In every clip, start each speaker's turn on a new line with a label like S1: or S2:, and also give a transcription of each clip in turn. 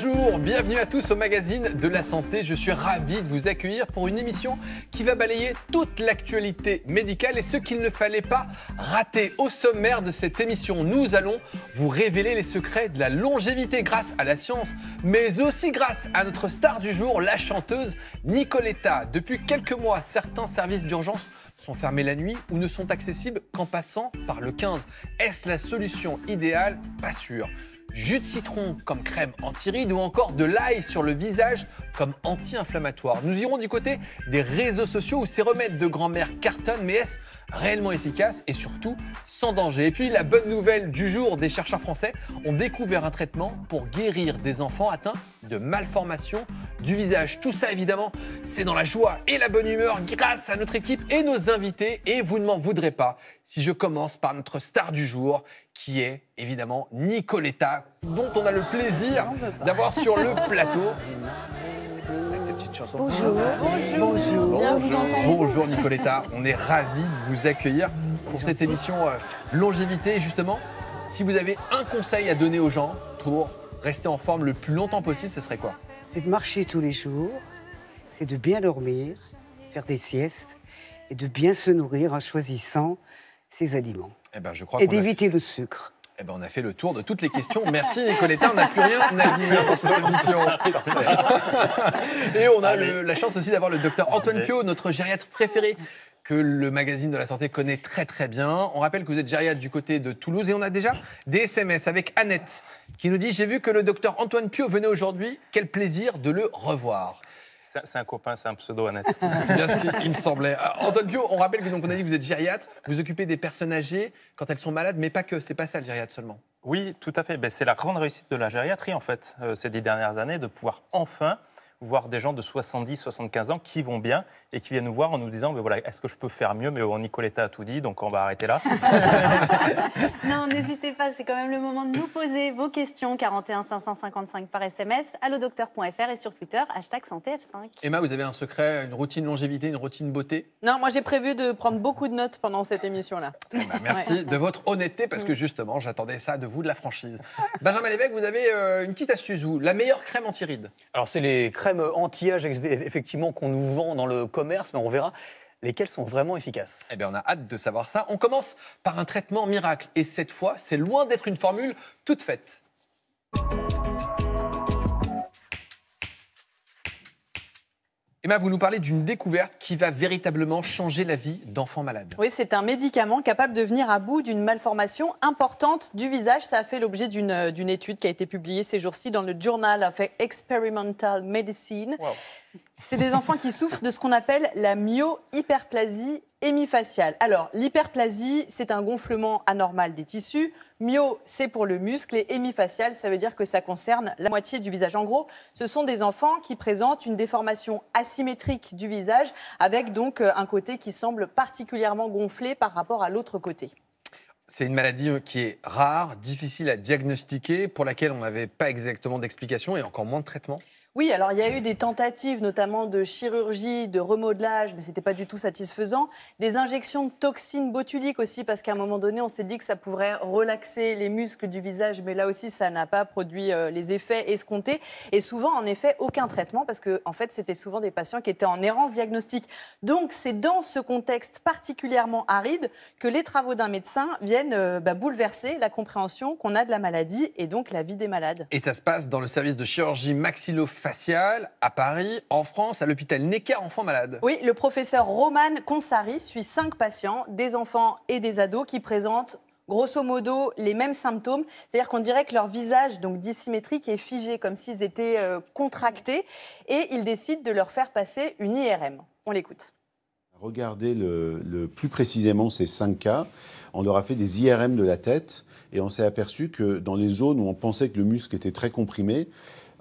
S1: Bonjour, bienvenue à tous au magazine de la santé. Je suis ravi de vous accueillir pour une émission qui va balayer toute l'actualité médicale et ce qu'il ne fallait pas rater. Au sommaire de cette émission, nous allons vous révéler les secrets de la longévité grâce à la science, mais aussi grâce à notre star du jour, la chanteuse Nicoletta. Depuis quelques mois, certains services d'urgence sont fermés la nuit ou ne sont accessibles qu'en passant par le 15. Est-ce la solution idéale? Pas sûr jus de citron comme crème anti-rides ou encore de l'ail sur le visage comme anti-inflammatoire. Nous irons du côté des réseaux sociaux où ces remèdes de grand-mère cartonnent, mais est-ce réellement efficace et surtout sans danger? Et puis la bonne nouvelle du jour, des chercheurs français ont découvert un traitement pour guérir des enfants atteints de malformations du visage. Tout ça évidemment, c'est dans la joie et la bonne humeur grâce à notre équipe et nos invités et vous ne m'en voudrez pas si je commence par notre star du jour qui est évidemment Nicoletta, dont on a le plaisir d'avoir sur le plateau.
S2: Bonjour.
S3: Bonjour. Bien vous entendre.
S1: Bonjour Nicoletta, on est ravis de vous accueillir pour cette émission euh, longévité. Et justement, si vous avez un conseil à donner aux gens pour rester en forme le plus longtemps possible, ce serait quoi?
S2: C'est de marcher tous les jours, c'est de bien dormir, faire des siestes et de bien se nourrir en choisissant ses aliments.
S1: Eh ben, je crois
S2: Et d'éviter le sucre.
S1: Eh ben, on a fait le tour de toutes les questions. Merci Nicoletta, on n'a plus rien à dire dans cette émission. Et on a le- la chance aussi d'avoir le docteur Antoine Pio, notre gériatre préféré que le magazine de la santé connaît très très bien. On rappelle que vous êtes gériatre du côté de Toulouse et on a déjà des SMS avec Annette qui nous dit j'ai vu que le docteur Antoine Pio venait aujourd'hui, quel plaisir de le revoir.
S4: C'est un copain, c'est un pseudo, Annette.
S1: C'est bien ce qu'il me semblait. Euh, Antoine Pio, on rappelle que donc on a dit que vous êtes gériatre, vous occupez des personnes âgées quand elles sont malades, mais pas que, c'est pas ça le gériatre seulement.
S4: Oui, tout à fait. Ben, c'est la grande réussite de la gériatrie, en fait, euh, ces dix dernières années, de pouvoir enfin voir des gens de 70, 75 ans qui vont bien et qui viennent nous voir en nous disant ben voilà, est-ce que je peux faire mieux? Mais bon, Nicoletta a tout dit, donc on va arrêter là.
S3: Non, n'hésitez pas, c'est quand même le moment de nous poser vos questions. 41 555 par SMS, allodocteur.fr et sur Twitter, hashtag santé F5.
S1: Emma, vous avez un secret, une routine longévité, une routine beauté?
S5: Non, moi j'ai prévu de prendre beaucoup de notes pendant cette émission-là.
S1: Eh ben, Merci de votre honnêteté parce que justement, j'attendais ça de vous, de la franchise. Benjamin Lévesque, vous avez euh, une petite astuce, vous, la meilleure crème anti-rides?
S6: Alors, c'est les crèmes anti-âge, effectivement, qu'on nous vend dans le mais on verra lesquelles sont vraiment efficaces.
S1: Eh bien, on a hâte de savoir ça. On commence par un traitement miracle. Et cette fois, c'est loin d'être une formule toute faite. Emma, vous nous parlez d'une découverte qui va véritablement changer la vie d'enfants malades.
S5: Oui, c'est un médicament capable de venir à bout d'une malformation importante du visage. Ça a fait l'objet d'une euh, étude qui a été publiée ces jours-ci dans le Journal of Experimental Medicine.
S1: Wow.
S5: C'est des enfants qui souffrent de ce qu'on appelle la myo-hyperplasie hémifaciale. Alors, l'hyperplasie, c'est un gonflement anormal des tissus. Myo, c'est pour le muscle. Et hémifacial, ça veut dire que ça concerne la moitié du visage. En gros, ce sont des enfants qui présentent une déformation asymétrique du visage, avec donc euh, un côté qui semble particulièrement gonflé par rapport à l'autre côté.
S1: C'est une maladie euh, qui est rare, difficile à diagnostiquer, pour laquelle on n'avait pas exactement d'explication et encore moins de traitement?
S5: Oui, alors il y a eu des tentatives, notamment de chirurgie, de remodelage, mais c'était pas du tout satisfaisant. Des injections de toxines botuliques aussi, parce qu'à un moment donné, on s'est dit que ça pourrait relaxer les muscles du visage, mais là aussi, ça n'a pas produit euh, les effets escomptés. Et souvent, en effet, aucun traitement, parce que en fait, c'était souvent des patients qui étaient en errance diagnostique. Donc, c'est dans ce contexte particulièrement aride que les travaux d'un médecin viennent euh, bah, bouleverser la compréhension qu'on a de la maladie et donc la vie des malades.
S1: Et ça se passe dans le service de chirurgie maxillofaciale à Paris, en France, à l'hôpital Necker Enfants Malades.
S5: Oui, le professeur Roman Consari suit cinq patients, des enfants et des ados, qui présentent grosso modo les mêmes symptômes. C'est-à-dire qu'on dirait que leur visage, donc dissymétrique, est figé, comme s'ils étaient euh, contractés. Et il décide de leur faire passer une IRM. On l'écoute.
S7: Regardez le, le plus précisément ces cinq cas. On leur a fait des IRM de la tête et on s'est aperçu que dans les zones où on pensait que le muscle était très comprimé,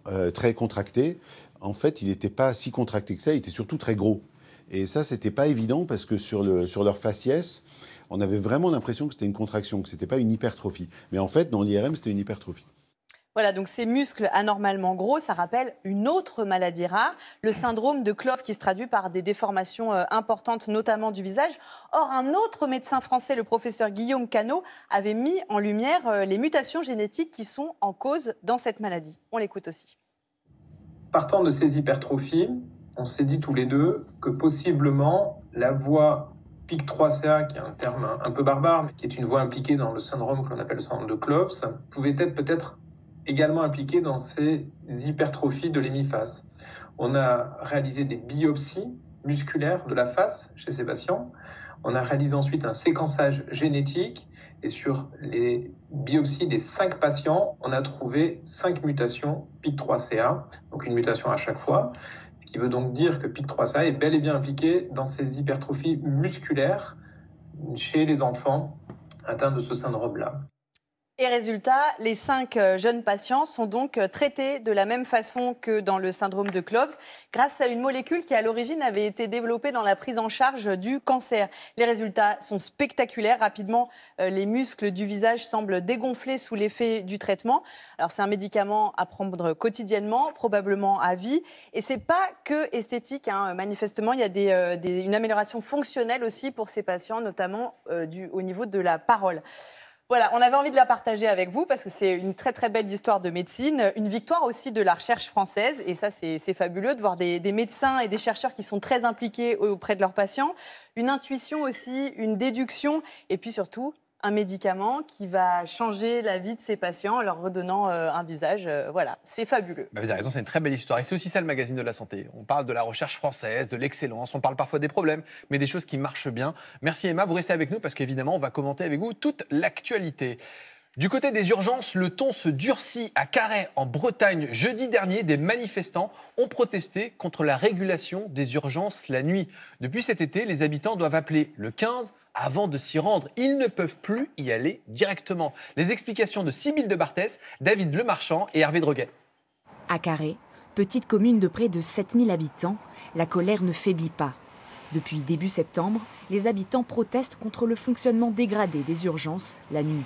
S7: euh, très contracté, en fait, il n'était pas si contracté que ça, il était surtout très gros. Et ça, c'était pas évident parce que sur, le, sur leur faciès, on avait vraiment l'impression que c'était une contraction, que c'était pas une hypertrophie. Mais en fait, dans l'IRM, c'était une hypertrophie.
S5: Voilà, donc ces muscles anormalement gros, ça rappelle une autre maladie rare, le syndrome de Clove, qui se traduit par des déformations euh, importantes, notamment du visage. Or, un autre médecin français, le professeur Guillaume Canot, avait mis en lumière euh, les mutations génétiques qui sont en cause dans cette maladie. On l'écoute aussi.
S8: partant de ces hypertrophies, on s'est dit tous les deux que possiblement la voie PIC3CA, qui est un terme un peu barbare, mais qui est une voie impliquée dans le syndrome que l'on appelle le syndrome de Cloves, pouvait être peut-être également impliquée dans ces hypertrophies de l'hémiface. On a réalisé des biopsies musculaires de la face chez ces patients. On a réalisé ensuite un séquençage génétique et sur les biopsies des cinq patients, on a trouvé cinq mutations PIC3CA, donc une mutation à chaque fois. Ce qui veut donc dire que PIC3CA est bel et bien impliqué dans ces hypertrophies musculaires chez les enfants atteints de ce syndrome-là.
S5: Et résultat, les cinq euh, jeunes patients sont donc euh, traités de la même façon que dans le syndrome de Cloves, grâce à une molécule qui à l'origine avait été développée dans la prise en charge du cancer. Les résultats sont spectaculaires. Rapidement, euh, les muscles du visage semblent dégonfler sous l'effet du traitement. Alors c'est un médicament à prendre quotidiennement, probablement à vie. Et c'est pas que esthétique. Hein. Manifestement, il y a une amélioration fonctionnelle aussi pour ces patients, notamment du, au niveau de la parole. Voilà, on avait envie de la partager avec vous parce que c'est une très très belle histoire de médecine, une victoire aussi de la recherche française. Et ça, c'est fabuleux de voir des, médecins et des chercheurs qui sont très impliqués auprès de leurs patients. Une intuition aussi, une déduction et puis surtout un médicament qui va changer la vie de ses patients en leur redonnant euh, un visage. Euh, voilà, c'est fabuleux.
S1: Bah, vous avez raison, c'est une très belle histoire. Et c'est aussi ça le magazine de la santé. On parle de la recherche française, de l'excellence, on parle parfois des problèmes, mais des choses qui marchent bien. Merci Emma, vous restez avec nous parce qu'évidemment, on va commenter avec vous toute l'actualité. Du côté des urgences, le ton se durcit à Carhaix, en Bretagne. Jeudi dernier, des manifestants ont protesté contre la régulation des urgences la nuit. Depuis cet été, les habitants doivent appeler le 15 avant de s'y rendre. Ils ne peuvent plus y aller directement. Les explications de Sybille de Barthès, David Lemarchand et Hervé Droguet.
S9: À Carré, petite commune de près de 7000 habitants, la colère ne faiblit pas. Depuis début septembre, les habitants protestent contre le fonctionnement dégradé des urgences la nuit.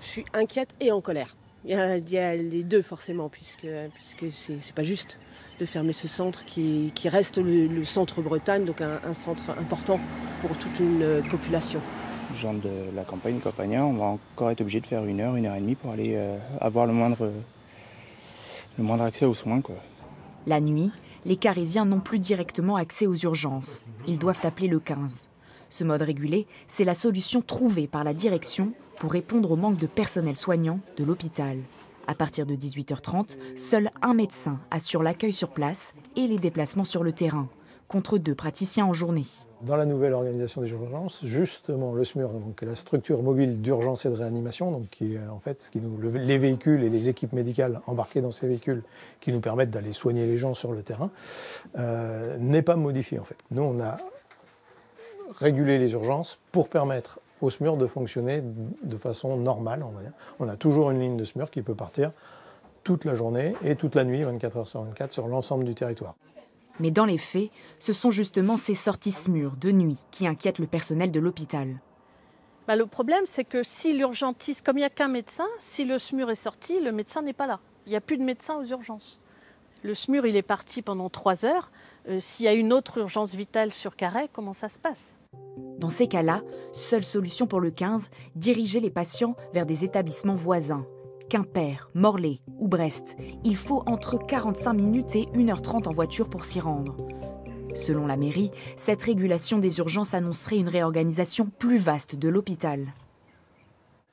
S10: Je suis inquiète et en colère. Il y a, les deux forcément, puisque, puisque c'est pas juste de fermer ce centre qui, reste le, centre Bretagne, donc un, centre important pour toute une population.
S11: Gens de la campagne Campagna, on va encore être obligé de faire une heure, une heure et demie pour aller euh, avoir le moindre, le moindre accès aux soins. Quoi.
S9: La nuit, les Carésiens n'ont plus directement accès aux urgences. Ils doivent appeler le 15. Ce mode régulé, c'est la solution trouvée par la direction pour répondre au manque de personnel soignant de l'hôpital. À partir de 18h30, seul un médecin assure l'accueil sur place et les déplacements sur le terrain, contre deux praticiens en journée.
S12: Dans la nouvelle organisation des urgences, justement, le SMUR, donc la structure mobile d'urgence et de réanimation, en fait les véhicules et les équipes médicales embarquées dans ces véhicules qui nous permettent d'aller soigner les gens sur le terrain, euh, n'est pas modifié en fait. Nous, on a régulé les urgences pour permettre au SMUR de fonctionner de façon normale. On, a toujours une ligne de SMUR qui peut partir toute la journée et toute la nuit, 24 heures sur 24, sur l'ensemble du territoire.
S9: Mais dans les faits, ce sont justement ces sorties SMUR de nuit qui inquiètent le personnel de l'hôpital.
S10: Bah, le problème, c'est que si l'urgentiste, comme il n'y a qu'un médecin, si le SMUR est sorti, le médecin n'est pas là. Il n'y a plus de médecin aux urgences. Le SMUR, il est parti pendant trois heures. Euh, s'il y a une autre urgence vitale sur Carré, comment ça se passe?
S9: Dans ces cas-là, seule solution pour le 15, diriger les patients vers des établissements voisins. Quimper, Morlaix ou Brest. Il faut entre 45 minutes et 1h30 en voiture pour s'y rendre. Selon la mairie, cette régulation des urgences annoncerait une réorganisation plus vaste de l'hôpital.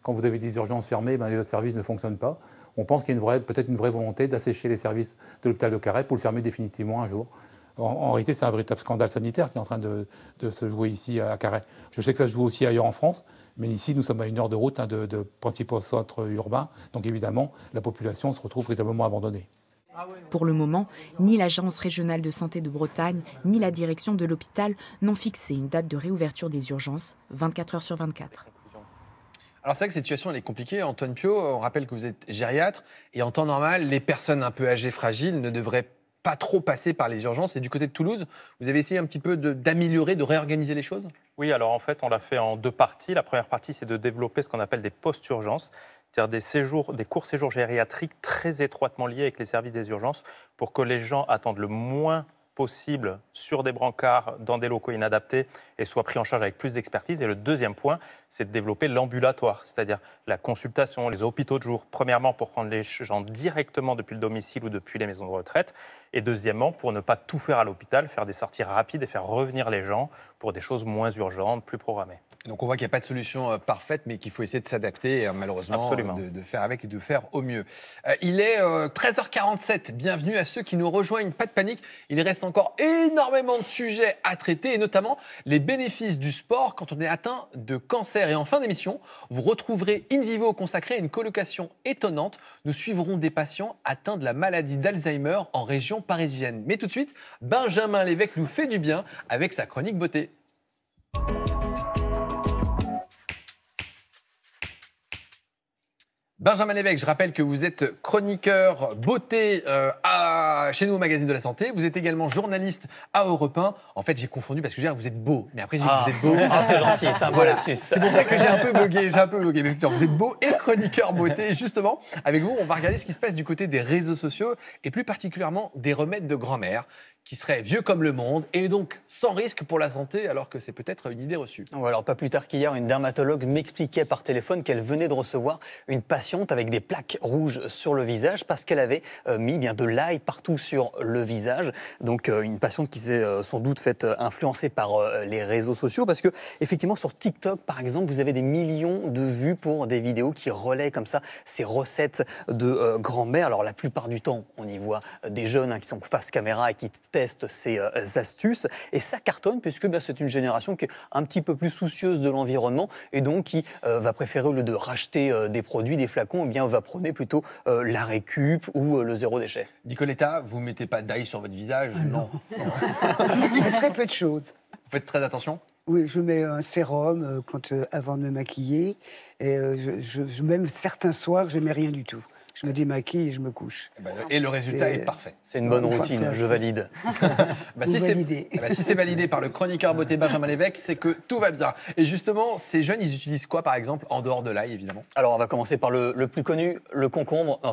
S13: Quand vous avez des urgences fermées, ben les autres services ne fonctionnent pas. On pense qu'il y a peut-être une vraie volonté d'assécher les services de l'hôpital de Carré pour le fermer définitivement un jour. En, réalité, c'est un véritable scandale sanitaire qui est en train de, se jouer ici à Carré. Je sais que ça se joue aussi ailleurs en France, mais ici, nous sommes à une heure de route hein, de, de principaux centres urbains. Donc évidemment, la population se retrouve véritablement abandonnée.
S9: Pour le moment, ni l'Agence régionale de santé de Bretagne, ni la direction de l'hôpital n'ont fixé une date de réouverture des urgences 24 heures sur 24.
S1: Alors c'est vrai que cette situation elle est compliquée. Antoine Pio, on rappelle que vous êtes gériatre et en temps normal, les personnes un peu âgées, fragiles ne devraient pas trop passer par les urgences. Et du côté de Toulouse, vous avez essayé un petit peu d'améliorer, de, réorganiser les choses?
S4: Oui, alors en fait, on l'a fait en deux parties. La première partie, c'est de développer ce qu'on appelle des post-urgences, c'est-à-dire des, séjours, des courts séjours gériatriques très étroitement liés avec les services des urgences pour que les gens attendent le moins possible sur des brancards dans des locaux inadaptés et soit pris en charge avec plus d'expertise. Et le deuxième point, c'est de développer l'ambulatoire, c'est-à-dire la consultation, les hôpitaux de jour, premièrement pour prendre les gens directement depuis le domicile ou depuis les maisons de retraite, et deuxièmement pour ne pas tout faire à l'hôpital, faire des sorties rapides et faire revenir les gens pour des choses moins urgentes, plus programmées.
S1: Donc on voit qu'il n'y a pas de solution euh, parfaite, mais qu'il faut essayer de s'adapter, euh, malheureusement,
S4: Absolument.
S1: de, de faire avec et de faire au mieux. Euh, il est euh, 13h47. Bienvenue à ceux qui nous rejoignent. Pas de panique. Il reste encore énormément de sujets à traiter, et notamment les bénéfices du sport quand on est atteint de cancer. Et en fin d'émission, vous retrouverez In Vivo consacré à une colocation étonnante. Nous suivrons des patients atteints de la maladie d'Alzheimer en région parisienne. Mais tout de suite, Benjamin Lévesque nous fait du bien avec sa chronique beauté. Benjamin Lévesque, je rappelle que vous êtes chroniqueur beauté euh, à, chez nous au magazine de la santé. Vous êtes également journaliste à Europe 1. En fait, j'ai confondu parce que je veux dire, vous êtes beau. Mais après, j'ai dit
S6: Ah.
S1: vous êtes beau.
S6: Ah, c'est gentil, c'est un beau lapsus.
S1: C'est pour ça que j'ai un peu bugué. J'ai un peu bugué. Mais vous êtes beau et chroniqueur beauté. Justement, avec vous, on va regarder ce qui se passe du côté des réseaux sociaux et plus particulièrement des remèdes de grand-mère qui seraient vieux comme le monde et donc sans risque pour la santé alors que c'est peut-être une idée reçue.
S6: Alors pas plus tard qu'hier, une dermatologue m'expliquait par téléphone qu'elle venait de recevoir une patiente avec des plaques rouges sur le visage parce qu'elle avait euh, mis bien de l'ail partout sur le visage. Donc euh, une patiente qui s'est euh, sans doute fait euh, influencer par les réseaux sociaux parce que effectivement sur TikTok par exemple, vous avez des millions de vues pour des vidéos qui relaient comme ça ces recettes de grand-mère. Alors la plupart du temps, on y voit des jeunes hein, qui sont face caméra et qui testent ces euh, astuces et ça cartonne puisque bien, c'est une génération qui est un petit peu plus soucieuse de l'environnement et donc qui euh, va préférer au lieu de racheter euh, des produits, des flacons, eh bien va prôner plutôt euh, la récup ou euh, le zéro déchet.
S1: Nicoletta, vous mettez pas d'ail sur votre visage Non.
S2: Je fais très peu de choses.
S1: Vous faites très attention?
S2: Oui, je mets un sérum quand, euh, avant de me maquiller. Et euh, je, je- je- même certains soirs, je mets rien du tout. Je me démaquille et je me couche.
S1: Eh ben, Et le résultat est parfait.
S6: C'est une bonne routine, je valide.
S1: Bah, si c'est eh ben, si c'est validé par le chroniqueur beauté Benjamin Lévesque, c'est que tout va bien. Et justement, ces jeunes, ils utilisent quoi, par exemple, en dehors de l'ail, évidemment?
S6: Alors, on va commencer par le, le plus connu, le concombre. Non,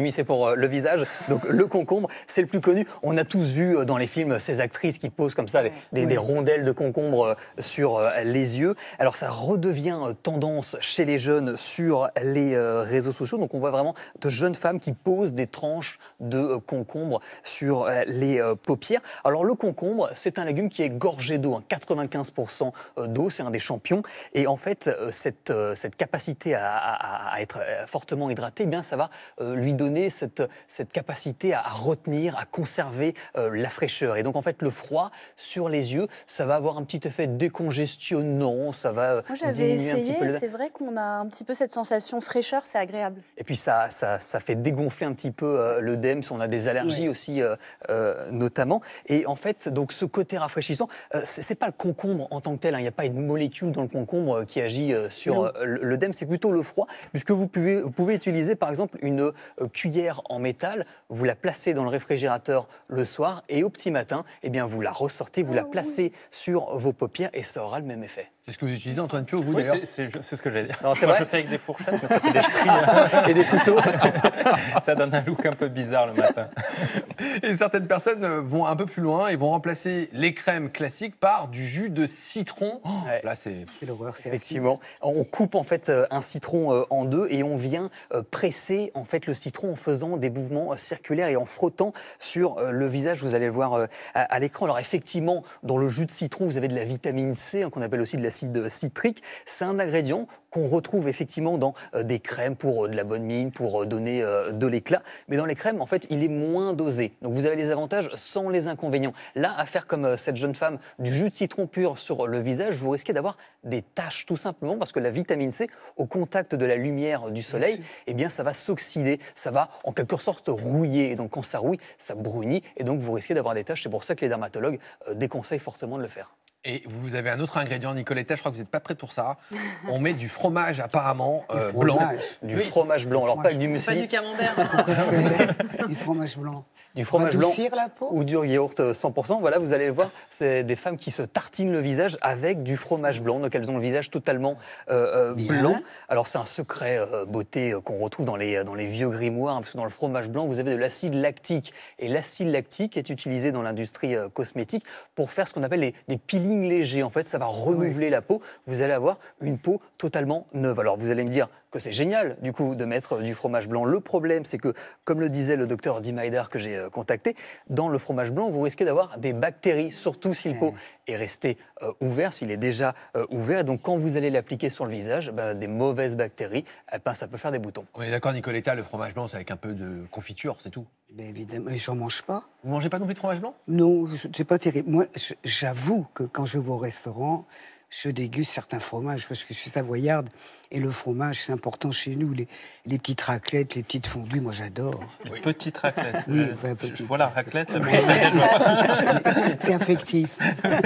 S6: mis c'est pour euh, le visage. Donc, le concombre, c'est le plus connu. On a tous vu euh, dans les films ces actrices qui posent comme ça des, des- des rondelles de concombre euh, sur euh, les yeux. Alors, ça redevient euh, tendance chez les jeunes sur les euh, réseaux sociaux. Donc, on voit vraiment de jeunes femmes qui posent des tranches de euh, concombre sur euh, les euh, paupières. Alors, le concombre, c'est un légume qui est gorgé d'eau, hein, 95% d'eau, c'est un des champions. Et en fait, cette, cette capacité à, à- à être fortement hydraté, eh bien, ça va lui donner cette, cette capacité à, à retenir, à conserver la fraîcheur. Et donc, en fait, le froid sur les yeux, ça va avoir un petit effet décongestionnant, ça va
S3: Moi, j'avais
S6: diminuer un petit peu
S3: essayé,
S6: le...
S3: c'est vrai qu'on a un petit peu cette sensation fraîcheur, c'est agréable.
S6: Et puis ça, ça, ça fait dégonfler un petit peu euh, l'œdème si on a des allergies aussi euh, euh, notamment. Et en fait, donc ce côté rafraîchissant, euh, c'est pas le concombre en tant que tel. hein. Il n'y a pas une molécule dans le concombre qui agit sur l'œdème. C'est plutôt le froid, puisque vous pouvez, vous pouvez utiliser par exemple une cuillère en métal. Vous la placez dans le réfrigérateur le soir et au petit matin, eh bien vous la ressortez, vous la placez sur vos paupières et ça aura le même effet.
S1: C'est ce que vous utilisez, Antoine Pio, vous
S4: Oui,
S1: d'ailleurs
S4: c'est- ce que j'allais dire.
S6: Non, c'est
S4: Moi,
S6: vrai
S4: je fais avec des fourchettes, mais ça fait des stries.
S6: et des couteaux.
S4: ça donne un look un peu bizarre le matin.
S1: Et certaines personnes euh, vont un peu plus loin et vont remplacer les crèmes classiques par du jus de citron.
S6: Ouais.
S1: Là, c'est
S2: C'est l'horreur, c'est
S6: Effectivement, on coupe en fait euh, un citron euh, en deux et on vient presser en fait le citron en faisant des mouvements circulaires et en frottant sur le visage. Vous allez le voir à, l'écran. Alors effectivement, dans le jus de citron, vous avez de la vitamine C, hein, qu'on appelle aussi de citrique. C'est un ingrédient qu'on retrouve effectivement dans euh, des crèmes pour euh, de la bonne mine, pour euh, donner de l'éclat. Mais dans les crèmes, en fait, il est moins dosé. Donc vous avez les avantages sans les inconvénients. Là, à faire comme cette jeune femme du jus de citron pur sur le visage, vous risquez d'avoir des taches tout simplement parce que la vitamine C, au contact de la lumière du soleil, eh bien, ça va s'oxyder, ça va en quelque sorte rouiller. Et donc quand ça rouille, ça brunit et donc vous risquez d'avoir des taches. C'est pour ça que les dermatologues déconseillent fortement de le faire.
S1: Et vous avez un autre ingrédient, Nicoletta, je crois que vous n'êtes pas prêt pour ça. On met du fromage apparemment
S2: Du
S1: euh,
S2: fromage.
S1: blanc.
S6: Du
S1: Oui.
S6: fromage blanc, alors pas avec du
S5: pas du camembert.
S2: Du fromage blanc.
S6: Du fromage blanc
S2: Adoucir la peau
S6: ou du yaourt euh, 100%. Voilà, vous allez le voir, c'est des femmes qui se tartinent le visage avec du fromage blanc, donc elles ont le visage totalement euh, euh, blanc. Alors c'est un secret euh, beauté euh, qu'on retrouve dans les, dans les vieux grimoires, hein, parce que dans le fromage blanc, vous avez de l'acide lactique. Et l'acide lactique est utilisé dans l'industrie euh, cosmétique pour faire ce qu'on appelle les, des peelings légers. En fait, ça va renouveler la peau. Vous allez avoir une peau totalement neuve. Alors vous allez me dire que c'est génial, du coup, de mettre du fromage blanc. Le problème, c'est que, comme le disait le docteur Dimaïdar que j'ai euh, contacté, dans le fromage blanc, vous risquez d'avoir des bactéries, surtout si le pot est resté euh, ouvert, s'il est déjà euh, ouvert. Donc, quand vous allez l'appliquer sur le visage, ben, des mauvaises bactéries, eh ben, ça peut faire des boutons.
S1: On est d'accord, Nicoletta, le fromage blanc, c'est avec un peu de confiture, c'est tout.
S2: Mais évidemment, mais j'en mange pas.
S1: Vous mangez pas non plus de fromage blanc?
S2: Non, je- c'est pas terrible. Moi, j'avoue que quand je vais au restaurant, je déguste certains fromages parce que je suis savoyarde et le fromage, c'est important chez nous. Les, les petites raclettes, les petites fondues, moi j'adore.
S4: Une petite raclette.
S2: Oui, enfin,
S4: je-
S2: petite.
S4: Je vois la raclette.
S2: C'est affectif.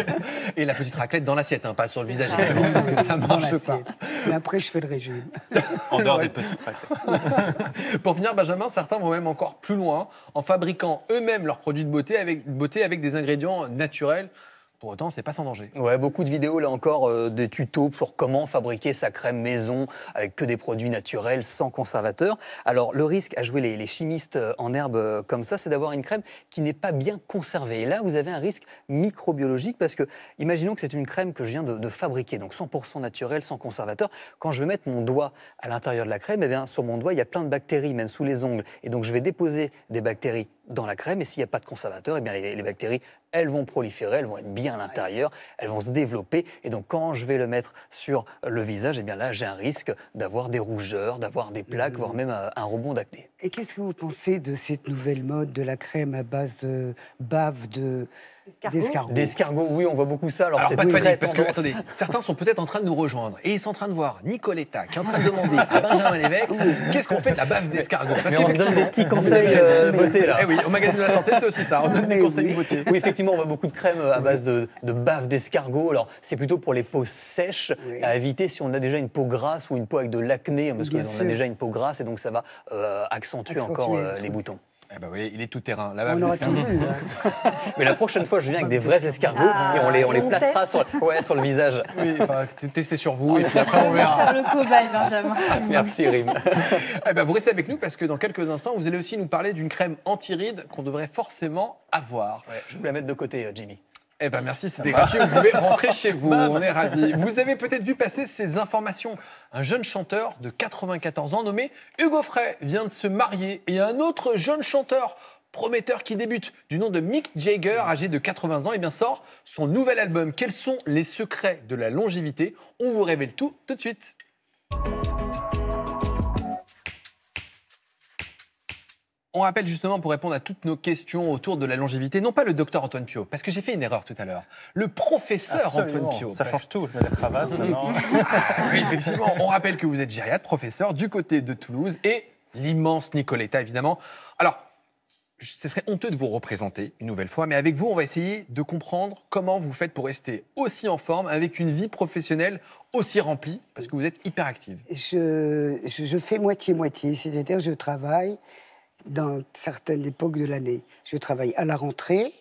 S1: Et la petite raclette dans l'assiette, hein, pas sur le visage, parce que ça marche pas.
S2: Mais après, je fais le régime.
S4: En dehors
S1: Ouais.
S4: des petites raclettes.
S1: Pour finir, Benjamin, certains vont même encore plus loin en fabriquant eux-mêmes leurs produits de beauté avec, beauté avec des ingrédients naturels. Pour autant, c'est pas sans danger.
S6: Ouais, beaucoup de vidéos, là encore, euh, des tutos sur comment fabriquer sa crème maison avec que des produits naturels, sans conservateur. Alors, le risque à jouer les, chimistes euh, en herbe euh, comme ça, c'est d'avoir une crème qui n'est pas bien conservée. Et là, vous avez un risque microbiologique parce que, imaginons que c'est une crème que je viens de, de fabriquer, donc 100% naturelle, sans conservateur. Quand je vais mettre mon doigt à l'intérieur de la crème, eh bien, sur mon doigt, il y a plein de bactéries, même sous les ongles. Et donc, je vais déposer des bactéries dans la crème. Et s'il n'y a pas de conservateur, eh bien, les, les bactéries, elles vont proliférer, elles vont être bien à l'intérieur, elles vont se développer. Et donc, quand je vais le mettre sur le visage, eh bien là, j'ai un risque d'avoir des rougeurs, d'avoir des plaques, voire même euh, un rebond d'acné.
S2: Et qu'est-ce que vous pensez de cette nouvelle mode de la crème à base de bave de d'escargot
S6: D'escargot, oui, on voit beaucoup ça. Alors,
S1: Alors,
S6: c'est
S1: pas de panique, parce que, attendez, certains sont peut-être en train de nous rejoindre et ils sont en train de voir Nicoletta qui est en train de demander à Benjamin Lévesque qu'est-ce qu'on fait de la bave d'escargot. Parce
S6: Mais on se donne des petits conseils euh, beauté là.
S1: Eh oui, au magazine de la santé, c'est aussi ça. On donne des conseils beauté.
S6: Oui, effectivement, on voit beaucoup de crèmes à base de, de bave d'escargot. Alors, c'est plutôt pour les peaux sèches, à éviter si on a déjà une peau grasse ou une peau avec de l'acné, parce qu'on a déjà une peau grasse et donc ça va euh, accentuer,
S2: Accentuer
S6: encore euh, les boutons.
S1: Eh ben oui, il est tout terrain. La
S2: On aurait tout vu. hein.
S6: Mais la prochaine fois, je viens avec des vrais escargots
S3: Ah,
S6: et on les, on les
S3: on
S6: placera sur, ouais, sur le visage.
S1: Oui, enfin, testez sur vous et puis après on
S3: On va
S1: verra.
S3: faire le cobaye, Benjamin. vous.
S6: Merci, Rim.
S1: Eh ben, vous restez avec nous parce que dans quelques instants, vous allez aussi nous parler d'une crème anti-rides qu'on devrait forcément avoir.
S6: Ouais, je vais la mettre de côté, euh, Jimmy.
S1: Eh ben merci, c'était gratuit. Vous pouvez rentrer chez vous. On est ravis. Vous avez peut-être vu passer ces informations. Un jeune chanteur de 94 ans nommé Hugo Frey vient de se marier et un autre jeune chanteur prometteur qui débute du nom de Mick Jagger, âgé de 80 ans, et bien sort son nouvel album. Quels sont les secrets de la longévité? On vous révèle tout tout de suite. On rappelle justement pour répondre à toutes nos questions autour de la longévité, non pas le docteur Antoine Pio, parce que j'ai fait une erreur tout à l'heure. Le professeur
S4: Absolument.
S1: Antoine Pio.
S4: Ça
S1: parce
S4: change tout. Je mets la cravate maintenant.
S1: oui, effectivement, on rappelle que vous êtes gériatre, professeur du côté de Toulouse et l'immense Nicoletta, évidemment. Alors, ce serait honteux de vous représenter une nouvelle fois, mais avec vous, on va essayer de comprendre comment vous faites pour rester aussi en forme avec une vie professionnelle aussi remplie, parce que vous êtes hyper active.
S2: je, je, je fais moitié-moitié, c'est-à-dire je travaille dans certaines époques de l'année. Je travaille à la rentrée,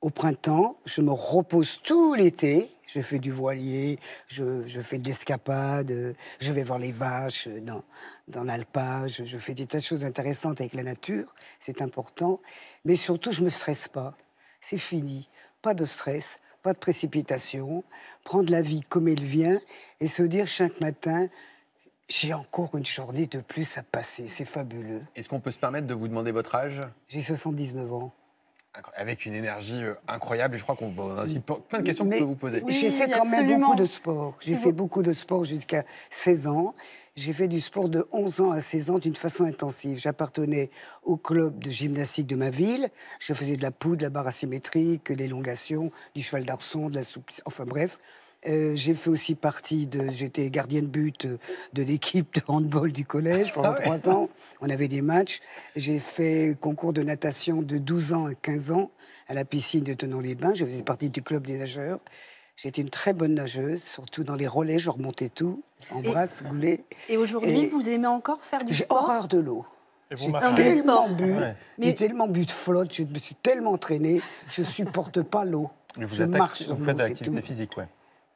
S2: au printemps, je me repose tout l'été, je fais du voilier, je, fais de l'escapade, je vais voir les vaches dans, dans l'alpage, je fais des tas de choses intéressantes avec la nature, c'est important, mais surtout je ne me stresse pas, c'est fini, pas de stress, pas de précipitation, prendre la vie comme elle vient et se dire chaque matin, j'ai encore une journée de plus à passer, c'est fabuleux.
S1: Est-ce qu'on peut se permettre de vous demander votre âge?
S2: J'ai 79 ans.
S1: avec une énergie euh, incroyable et je crois qu'on va aussi plein de questions qu'on peut vous poser.
S3: Oui,
S2: J'ai fait quand même beaucoup de sport. J'ai fait
S3: vous-
S2: beaucoup de sport jusqu'à 16 ans. J'ai fait du sport de 11 ans à 16 ans d'une façon intensive. J'appartenais au club de gymnastique de ma ville. Je faisais de la poudre, de la barre asymétrique, de l'élongation, du cheval d'arçon, de la soupe. Enfin bref. Euh, j'ai fait aussi partie de. J'étais gardienne de but euh, de l'équipe de handball du collège pendant
S1: Ah ouais.
S2: trois ans. On avait des matchs. J'ai fait concours de natation de 12 ans à 15 ans à la piscine de Tenon-les-Bains. Je faisais partie du club des nageurs. J'étais une très bonne nageuse, surtout dans les relais, je remontais tout, en brasse, goulet.
S3: Et aujourd'hui, vous aimez encore faire du
S2: J'ai
S3: sport?
S2: horreur de l'eau.
S4: Et vous
S2: J'ai
S4: marchez
S2: tellement bu,
S4: Ouais.
S2: j'ai tellement bu de flotte, je me suis tellement entraîné, je supporte pas l'eau.
S4: Mais vous,
S2: Je marche
S4: vous faites de l'activité physique, ouais.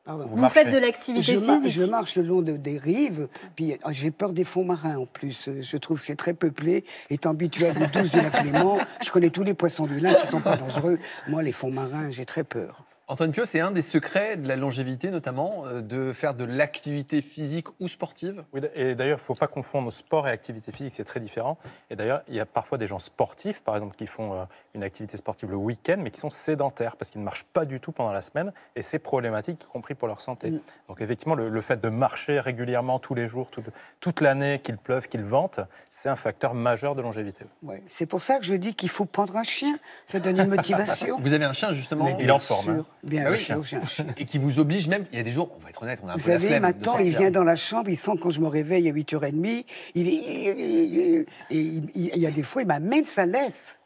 S2: Pardon.
S4: Vous
S3: Vous faites de l'activité physique.
S2: je marche le long de- des rives, puis euh, j'ai peur des fonds marins en plus. Euh, Je trouve que c'est très peuplé. Étant habitué à l'eau douce du lac Léman, je connais tous les poissons du lac qui ne sont pas dangereux. Moi, les fonds marins, j'ai très peur.
S1: Antoine Pio, c'est un des secrets de la longévité, notamment, euh, de faire de l'activité physique ou sportive.
S4: Oui, et d'ailleurs, il ne faut pas confondre sport et activité physique, c'est très différent. Et d'ailleurs, il y a parfois des gens sportifs, par exemple, qui font euh, une activité sportive le week-end, mais qui sont sédentaires parce qu'ils ne marchent pas du tout pendant la semaine. Et c'est problématique, y compris pour leur santé.
S2: Mm.
S4: Donc, effectivement, le, le fait de marcher régulièrement tous les jours, tout- toute l'année, qu'il pleuve, qu'il vente, c'est un facteur majeur de longévité.
S2: Ouais. C'est pour ça que je dis qu'il faut prendre un chien. Ça donne une motivation.
S1: Vous avez un chien, justement
S2: Mais
S4: Il est en forme,
S2: sûr,
S4: hein.
S2: Bien
S1: Ah oui.
S2: sûr, j'ai un chien.
S1: et qui vous oblige même. Il y a des jours, on va être honnête, on a un
S2: Vous
S1: peu la
S2: savez,
S1: de
S2: maintenant, il vient dans la chambre, il sent quand je me réveille à 8h30, il, et il, il- il y a des fois, il m'amène sa laisse.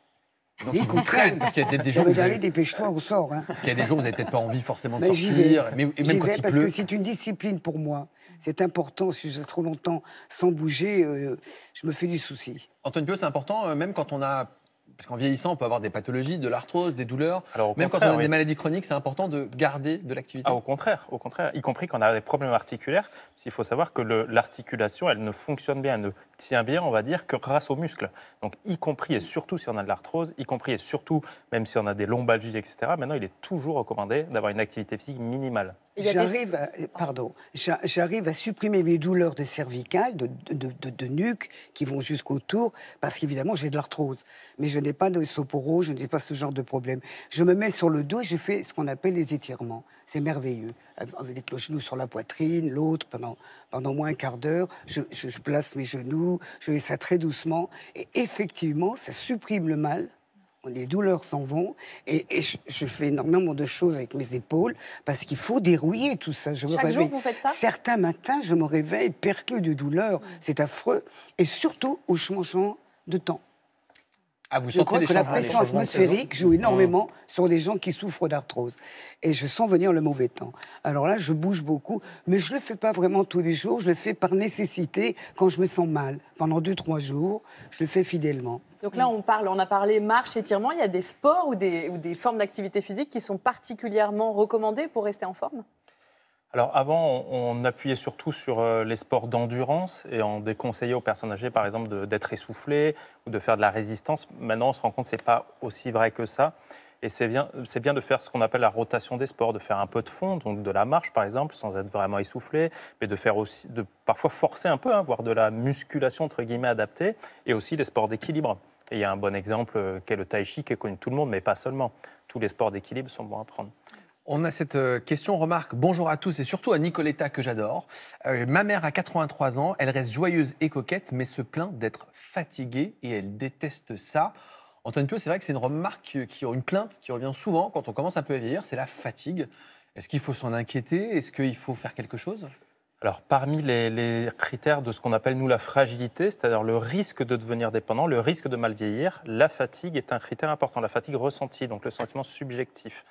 S1: Donc, il vous traîne, parce qu'il y a peut-être des jours. vous avez-
S2: allez, dépêche-toi, on sort. Hein.
S1: Parce qu'il y a des jours où vous n'avez peut-être pas envie forcément de sortir. Mais, et
S2: J'y
S1: même quand
S2: vais
S1: il
S2: parce
S1: pleut.
S2: que c'est une discipline pour moi. C'est important. Si je reste trop longtemps sans bouger, euh, je me fais du souci.
S1: Antoine Pio, c'est important, euh, même quand on a. Parce qu'en vieillissant, on peut avoir des pathologies, de l'arthrose, des douleurs.
S4: Alors,
S1: Même quand on a
S4: oui.
S1: des maladies chroniques, c'est important de garder de l'activité.
S4: Ah, au contraire, au contraire, y compris quand on a des problèmes articulaires. Parce qu'il faut savoir que l'articulation, elle ne fonctionne bien, elle ne tient bien, on va dire, que grâce aux muscles. Donc, y compris et surtout si on a de l'arthrose, y compris et surtout, même si on a des lombalgies, etc., maintenant, il est toujours recommandé d'avoir une activité physique minimale.
S5: Il
S2: J'arrive, à, pardon, j'arrive à supprimer mes douleurs de cervicales, de, de, de- de nuque, qui vont jusqu'au tour, parce qu'évidemment j'ai de l'arthrose. Mais je n'ai pas d'ostéoporose, je n'ai pas ce genre de problème. Je me mets sur le dos et je fais ce qu'on appelle les étirements. C'est merveilleux. Avec le genou sur la poitrine, l'autre pendant, pendant moins un quart d'heure. Je, je- je place mes genoux, je fais ça très doucement. Et effectivement, ça supprime le mal. Les douleurs s'en vont et, et je, je fais énormément de choses avec mes épaules parce qu'il faut dérouiller tout ça. Je me
S5: Chaque jour,
S2: réveille-
S5: vous faites ça?
S2: Certains matins, je me réveille perclus de douleur. C'est affreux. Et surtout au changement de temps.
S1: Ah, vous
S2: Je crois que la pression atmosphérique joue énormément sur les gens qui souffrent d'arthrose. Et je sens venir le mauvais temps. Alors là, je bouge beaucoup, mais je ne le fais pas vraiment tous les jours. Je le fais par nécessité quand je me sens mal. Pendant deux, trois jours, je le fais fidèlement.
S5: Donc là, on, parle, on a parlé marche, étirement. Il y a des sports ou des, ou des formes d'activité physique qui sont particulièrement recommandées pour rester en forme?
S4: Alors avant, on, appuyait surtout sur euh, les sports d'endurance et on déconseillait aux personnes âgées, par exemple, d'être essoufflées ou de faire de la résistance. Maintenant, on se rend compte que ce n'est pas aussi vrai que ça. Et c'est bien, de faire ce qu'on appelle la rotation des sports, de faire un peu de fond, donc de la marche par exemple, sans être vraiment essoufflé, mais de faire aussi, parfois forcer un peu, hein, voire de la musculation entre guillemets adaptée, et aussi les sports d'équilibre. Il y a un bon exemple euh, qui est le tai chi, qui est connu tout le monde, mais pas seulement. Tous les sports d'équilibre sont bons à prendre.
S1: On a cette euh, question remarque. Bonjour à tous et surtout à Nicoletta que j'adore. Euh, ma mère a 83 ans, elle reste joyeuse et coquette, mais se plaint d'être fatiguée et elle déteste ça. Antoine c'est vrai que c'est une remarque, qui, une plainte qui revient souvent quand on commence un peu à vieillir, c'est la fatigue. Est-ce qu'il faut s'en inquiéter? Est-ce qu'il faut faire quelque chose?
S4: Alors, parmi les, les critères de ce qu'on appelle, nous, la fragilité, c'est-à-dire le risque de devenir dépendant, le risque de mal vieillir, la fatigue est un critère important. La fatigue ressentie, donc le sentiment subjectif.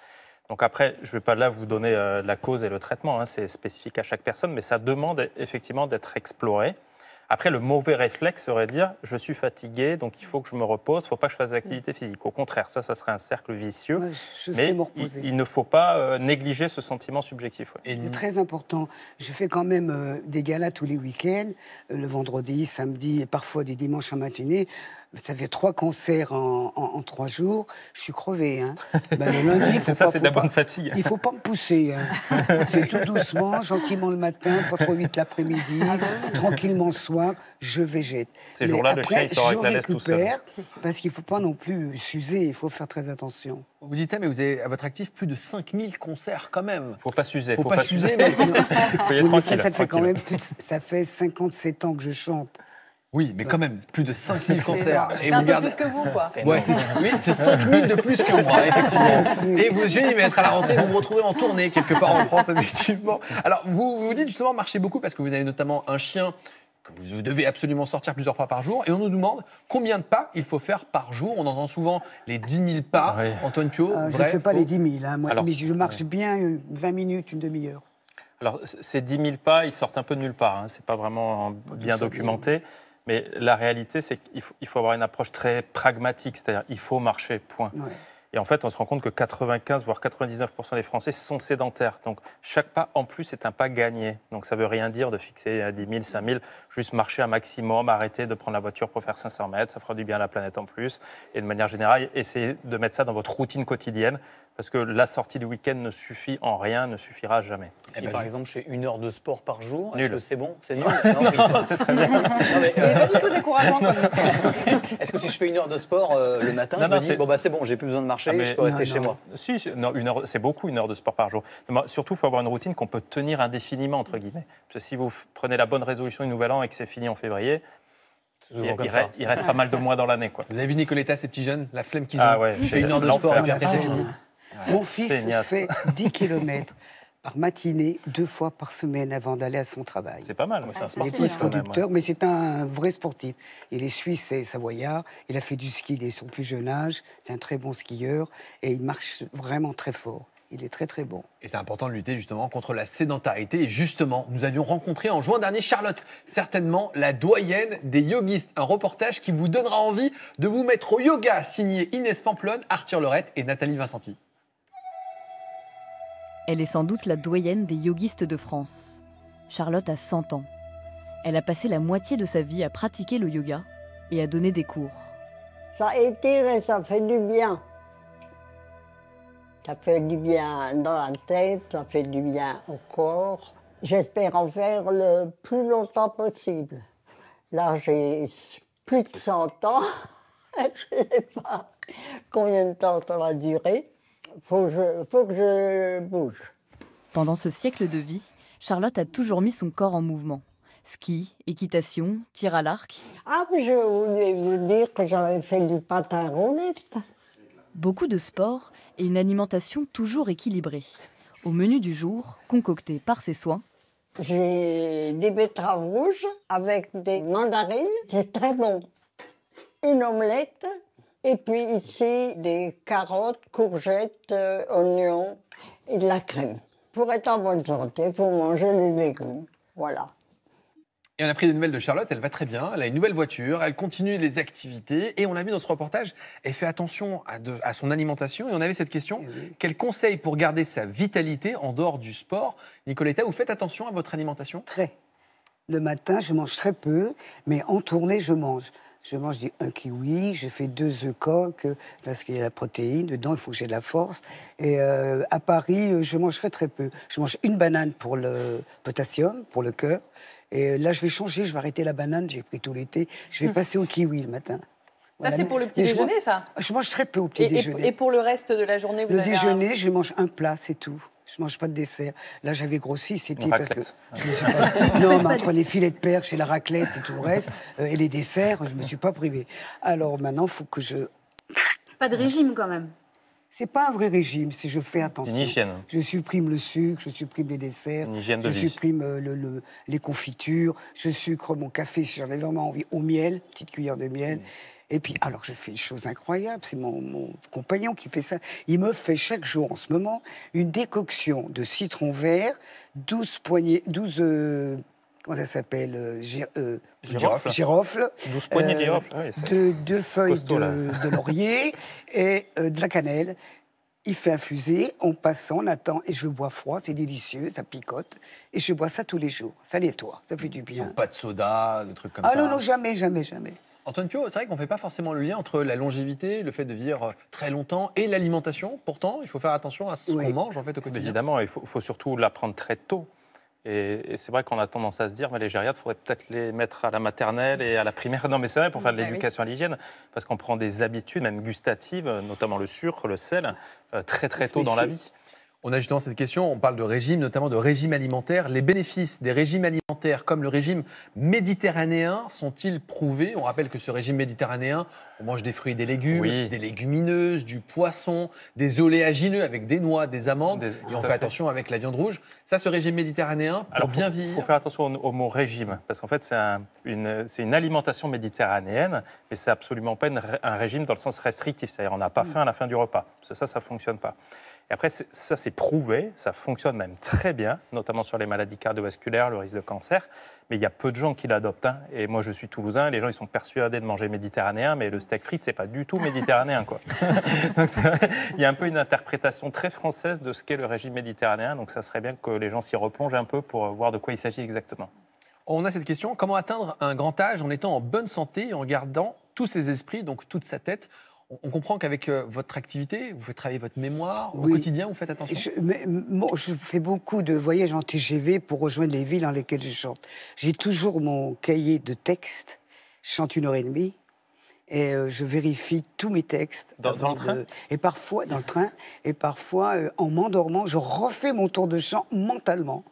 S4: Donc après, je ne vais pas là vous donner euh, la cause et le traitement, hein, c'est spécifique à chaque personne, mais ça demande effectivement d'être exploré. Après, le mauvais réflexe serait de dire je suis fatigué, donc il faut que je me repose, il ne faut pas que je fasse d'activité physique. Au contraire, ça, ça serait un cercle vicieux.
S2: Ouais, je
S4: mais
S2: sais me
S4: il,
S2: reposer.
S4: il ne faut pas euh, négliger ce sentiment subjectif. ouais.
S1: Et
S2: C'est très important. Je fais quand même euh, des galas tous les week-ends, euh, le vendredi, samedi et parfois des dimanches en matinée. Ça fait trois concerts en, en- en trois jours. Je suis crevé. Hein. Ben, le lundi, il faut
S4: ça,
S2: pas-
S4: c'est de la bonne fatigue.
S2: Il faut pas me pousser. hein. C'est tout doucement, gentiment le matin, pas trop vite l'après-midi, tranquillement le soir, je végète.
S4: Ces jours-là, le chien, il sort avec la laisse tout seul.
S2: Parce qu'il faut pas non plus s'user, il faut faire très attention.
S1: Vous dites ça, mais vous avez à votre actif plus de 5000 concerts quand même.
S4: faut pas s'user.
S1: Faut,
S4: faut
S1: pas, s'user. mais-
S4: faut y être tranquille.
S2: ça, ça fait quand même plus de- ça fait 57 ans que je chante.
S1: Oui, mais quand même, plus de 5000 concerts.
S5: C'est
S1: Et
S5: un
S1: vous
S5: peu
S1: gardez-
S5: plus que vous, quoi.
S1: Ouais, oui, c'est 5000 de plus que moi, effectivement. Et vous, je vais y mettre à la rentrée, vous me retrouverez en tournée quelque part en France, effectivement. Alors, vous vous dites justement marcher beaucoup parce que vous avez notamment un chien que vous devez absolument sortir plusieurs fois par jour. Et on nous demande combien de pas il faut faire par jour. On entend souvent les 10 000 pas.
S4: Oui.
S1: Antoine Pio,
S2: Euh, je ne fais pas
S1: faux
S2: les 10 000, hein, moi,
S4: Alors,
S2: mais je marche bien euh, 20 minutes, une demi-heure.
S4: Alors, ces 10 000 pas, ils sortent un peu de nulle part. Hein. C'est pas vraiment bien documenté. Mais la réalité, c'est qu'il faut, il faut avoir une approche très pragmatique, c'est-à-dire il faut marcher, point.
S2: Ouais.
S4: Et en fait, on se rend compte que 95 voire 99% des Français sont sédentaires. Donc chaque pas en plus est un pas gagné. Donc ça veut rien dire de fixer à 10 000, 5 000, juste marcher un maximum, arrêter de prendre la voiture pour faire 500 mètres, ça fera du bien à la planète en plus. Et de manière générale, essayez de mettre ça dans votre routine quotidienne. Parce que la sortie du week-end ne suffit en rien, ne suffira jamais.
S6: Si
S1: ben,
S6: par
S1: je-
S6: exemple je fais une heure de sport par jour, est-ce que c'est bon? C'est nul Non,
S4: c'est très bien.
S6: Non, mais,
S5: Il
S6: euh,
S5: n'est pas du tout décourageant.
S6: Est-ce que si je fais une heure de sport euh, le matin,
S4: Non,
S6: je
S4: non,
S6: me dis
S4: c'est-
S6: bon bah c'est bon, j'ai plus besoin de marcher,
S4: Ah, mais-
S6: je peux rester
S2: Non,
S6: chez
S2: non.
S6: moi.
S4: Si, si, non, une heure, c'est beaucoup une heure de sport par jour. Mais Surtout, il faut avoir une routine qu'on peut tenir indéfiniment, entre guillemets. Parce que si vous prenez la bonne résolution du nouvel an et que c'est fini en février, il, reste pas mal de mois dans l'année. Quoi.
S1: Vous avez vu Nicoletta, ces petits jeunes, la flemme qu'ils ont
S4: Ah ouais,
S1: Je fais
S4: c'est
S1: une heure de sport et puis après c'est fini.
S2: Mon fils
S4: Feignasse.
S2: fait 10 km par matinée, deux fois par semaine avant d'aller à son travail.
S4: C'est pas mal.
S6: Ouais,
S4: c'est un
S6: un
S2: Il est
S4: sportif,
S2: producteur, mais c'est un vrai sportif. Il est suisse et savoyard. Il a fait du ski dès son plus jeune âge. C'est un très bon skieur et il marche vraiment très fort. Il est très très bon.
S1: Et c'est important de lutter justement contre la sédentarité. Et justement, nous avions rencontré en juin dernier Charlotte, certainement la doyenne des yogistes. Un reportage qui vous donnera envie de vous mettre au yoga, signé Inès Pamplonne, Arthur Lorette et Nathalie Vincenti.
S9: Elle est sans doute la doyenne des yogistes de France. Charlotte a 100 ans. Elle a passé la moitié de sa vie à pratiquer le yoga et à donner des cours.
S14: Ça étire et ça fait du bien. Ça fait du bien dans la tête, ça fait du bien au corps. J'espère en faire le plus longtemps possible. Là, j'ai plus de 100 ans. Je ne sais pas combien de temps ça va durer. Faut que je, faut que je bouge.
S9: Pendant ce siècle de vie, Charlotte a toujours mis son corps en mouvement. Ski, équitation, tir à l'arc.
S14: Ah, mais je voulais vous dire que j'avais fait du patin roulette.
S9: Beaucoup de sport et une alimentation toujours équilibrée. Au menu du jour, concocté par ses soins,
S14: J'ai des betteraves rouges avec des mandarines. C'est très bon. Une omelette. Et puis ici, des carottes, courgettes, euh, oignons et de la crème. Pour être en bonne santé, il faut manger des légumes. Voilà.
S1: Et on a pris des nouvelles de Charlotte, elle va très bien, elle a une nouvelle voiture, elle continue les activités. Et on a vu dans ce reportage, elle fait attention à, de- à son alimentation. Et on avait cette question, quel conseil pour garder sa vitalité en dehors du sport? Nicoletta, vous faites attention à votre alimentation?
S2: Très. Le matin, je mange très peu, mais en tournée, je mange. Je mange des- un kiwi, je fais deux œufs coques, parce qu'il y a la protéine dedans, il faut que j'ai de la force. Et euh, à Paris, euh, je mangerai très peu. Je mange une banane pour le potassium, pour le cœur. Et euh, là, je vais changer, je vais arrêter la banane, j'ai pris tout l'été. Je vais passer au kiwi le matin.
S5: Ça, c'est pour le petit
S2: Mais je
S5: déjeuner,
S2: mange-
S5: ça?
S2: Je mange très peu au petit
S5: et, et-
S2: déjeuner.
S5: et pour le reste de la journée, vous
S2: Le
S5: avez un-
S2: déjeuner, je mange un plat, c'est tout. Je mange pas de dessert. Là, j'avais grossi, c'était parce que.
S4: raclette.
S2: je me suis pas- non, mais entre les filets de perche et la raclette et tout le reste, euh, et les desserts, je me suis pas privée. Alors maintenant, il faut que je.
S3: Pas de régime quand même.
S2: C'est pas un vrai régime, c'est je fais attention.
S4: Une hygiène.
S2: Je supprime le sucre, je supprime les desserts,
S4: Une hygiène de
S2: je
S4: vie.
S2: supprime euh, le- le- les confitures, je sucre mon café si j'en ai vraiment envie au miel, petite cuillère de miel. Et puis, alors je fais une chose incroyable, c'est mon, mon compagnon qui fait ça. Il me fait chaque jour en ce moment une décoction de citron vert, 12 poignées, 12. euh, comment ça s'appelle euh, euh,
S4: Girofle.
S2: girofle,
S4: 12 poignées de girofle, oui, c'est
S2: deux, deux feuilles
S4: costaud,
S2: de, de laurier et euh, de la cannelle. Il fait infuser, on passe, on attend, et je le bois froid, c'est délicieux, ça picote. Et je bois ça tous les jours. Ça nettoie, ça fait du bien.
S1: Pas de soda, de trucs comme
S2: Ah
S1: ça.
S2: non, non, jamais, jamais, jamais.
S1: Antoine Pio, c'est vrai qu'on ne fait pas forcément le lien entre la longévité, le fait de vivre très longtemps et l'alimentation. Pourtant, il faut faire attention à ce
S2: Oui.
S1: qu'on mange en fait au quotidien.
S4: Évidemment, il faut, faut surtout l'apprendre très tôt. Et, et c'est vrai qu'on a tendance à se dire, mais les gériatres, il faudrait peut-être les mettre à la maternelle et à la primaire. Non, mais c'est vrai, pour faire de
S5: Bah
S4: l'éducation à l'hygiène, parce qu'on prend des habitudes, même gustatives, notamment le sucre, le sel, euh, très très tôt dans la vie.
S1: On a justement cette question, on parle de régime, notamment de régime alimentaire. Les bénéfices des régimes alimentaires comme le régime méditerranéen sont-ils prouvés? On rappelle que ce régime méditerranéen, on mange des fruits et des légumes,
S4: Oui.
S1: des légumineuses, du poisson, des oléagineux avec des noix, des amandes,
S4: Des-
S1: et on fait
S4: fait.
S1: attention avec la viande rouge. Ça, ce régime méditerranéen, pour
S4: Alors,
S1: bien
S4: faut,
S1: vieillir,
S4: faut faire attention au, au mot régime, parce qu'en fait, c'est un- une, alimentation méditerranéenne, mais c'est absolument pas une un régime dans le sens restrictif, c'est-à-dire on n'a pas faim à la fin du repas. Parce que ça, ça fonctionne pas. Et après, ça, c'est prouvé, ça fonctionne même très bien, notamment sur les maladies cardiovasculaires, le risque de cancer. Mais il y a peu de gens qui l'adoptent. hein. Et moi, je suis toulousain, les gens, ils sont persuadés de manger méditerranéen, mais le steak frites, c'est pas du tout méditerranéen, quoi. Donc, ça- il y a un peu une interprétation très française de ce qu'est le régime méditerranéen. Donc, ça serait bien que les gens s'y replongent un peu pour voir de quoi il s'agit exactement.
S1: On a cette question comment atteindre un grand âge en étant en bonne santé en gardant tous ses esprits, donc toute sa tête On- comprend qu'avec euh, votre activité, vous faites travailler votre mémoire au quotidien, vous faites attention.
S2: Je, mais, moi, je fais beaucoup de voyages en TGV pour rejoindre les villes dans lesquelles je chante. J'ai toujours mon cahier de textes. Je chante une heure et demie. Et euh, je vérifie tous mes textes.
S4: Dans- le train?
S2: de- Et parfois, dans le train. Et parfois, euh, en m'endormant, je refais mon tour de chant mentalement.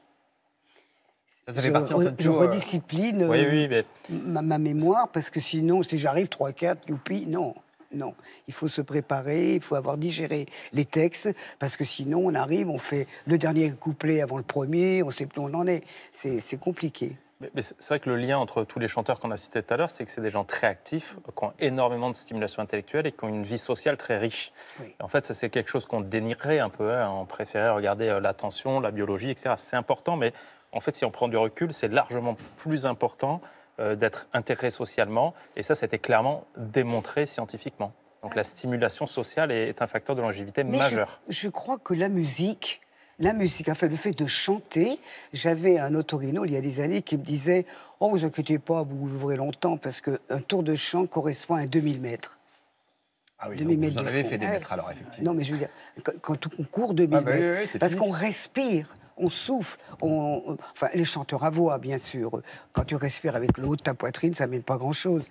S1: Ça, ça fait
S2: je,
S1: partie, Antoine
S2: je
S1: euh,
S2: rediscipline
S4: Oui,
S2: euh,
S4: oui, mais
S2: ma, ma mémoire, parce que sinon, si j'arrive 3-4, youpi, non. Non, il faut se préparer, il faut avoir digéré les textes, parce que sinon on arrive, on fait le dernier couplet avant le premier, on sait plus où on en est. C'est compliqué.
S4: C'est vrai que le lien entre tous les chanteurs qu'on a cités tout à l'heure, c'est que c'est des gens très actifs, euh, qui ont énormément de stimulation intellectuelle et qui ont une vie sociale très riche.
S2: Oui.
S4: En fait, ça c'est quelque chose qu'on dénirait un peu. hein. On préférait regarder euh, l'attention, la biologie, etc. C'est important, mais en fait, si on prend du recul, c'est largement plus important d'être intégré socialement. Et ça, c'était clairement démontré scientifiquement. Donc la stimulation sociale est, un facteur de longévité
S2: Mais
S4: majeur.
S2: Je, je crois que la musique, la musique, enfin le fait de chanter, j'avais un otorino il y a des années qui me disait Oh, vous inquiétez pas, vous vivrez longtemps, parce qu'un tour de chant correspond à un 2000 mètres.
S1: Ah oui, donc vous en avez fait des
S2: Ah
S1: mètres alors, effectivement.
S2: Non, mais je veux dire, quand, on court 2000
S1: Ah bah oui,
S2: mètres,
S1: oui, oui, c'est
S2: parce qu'on respire, on souffle, on, enfin les chanteurs à voix, bien sûr. Quand tu respires avec le haut de ta poitrine, ça mène pas grand-chose.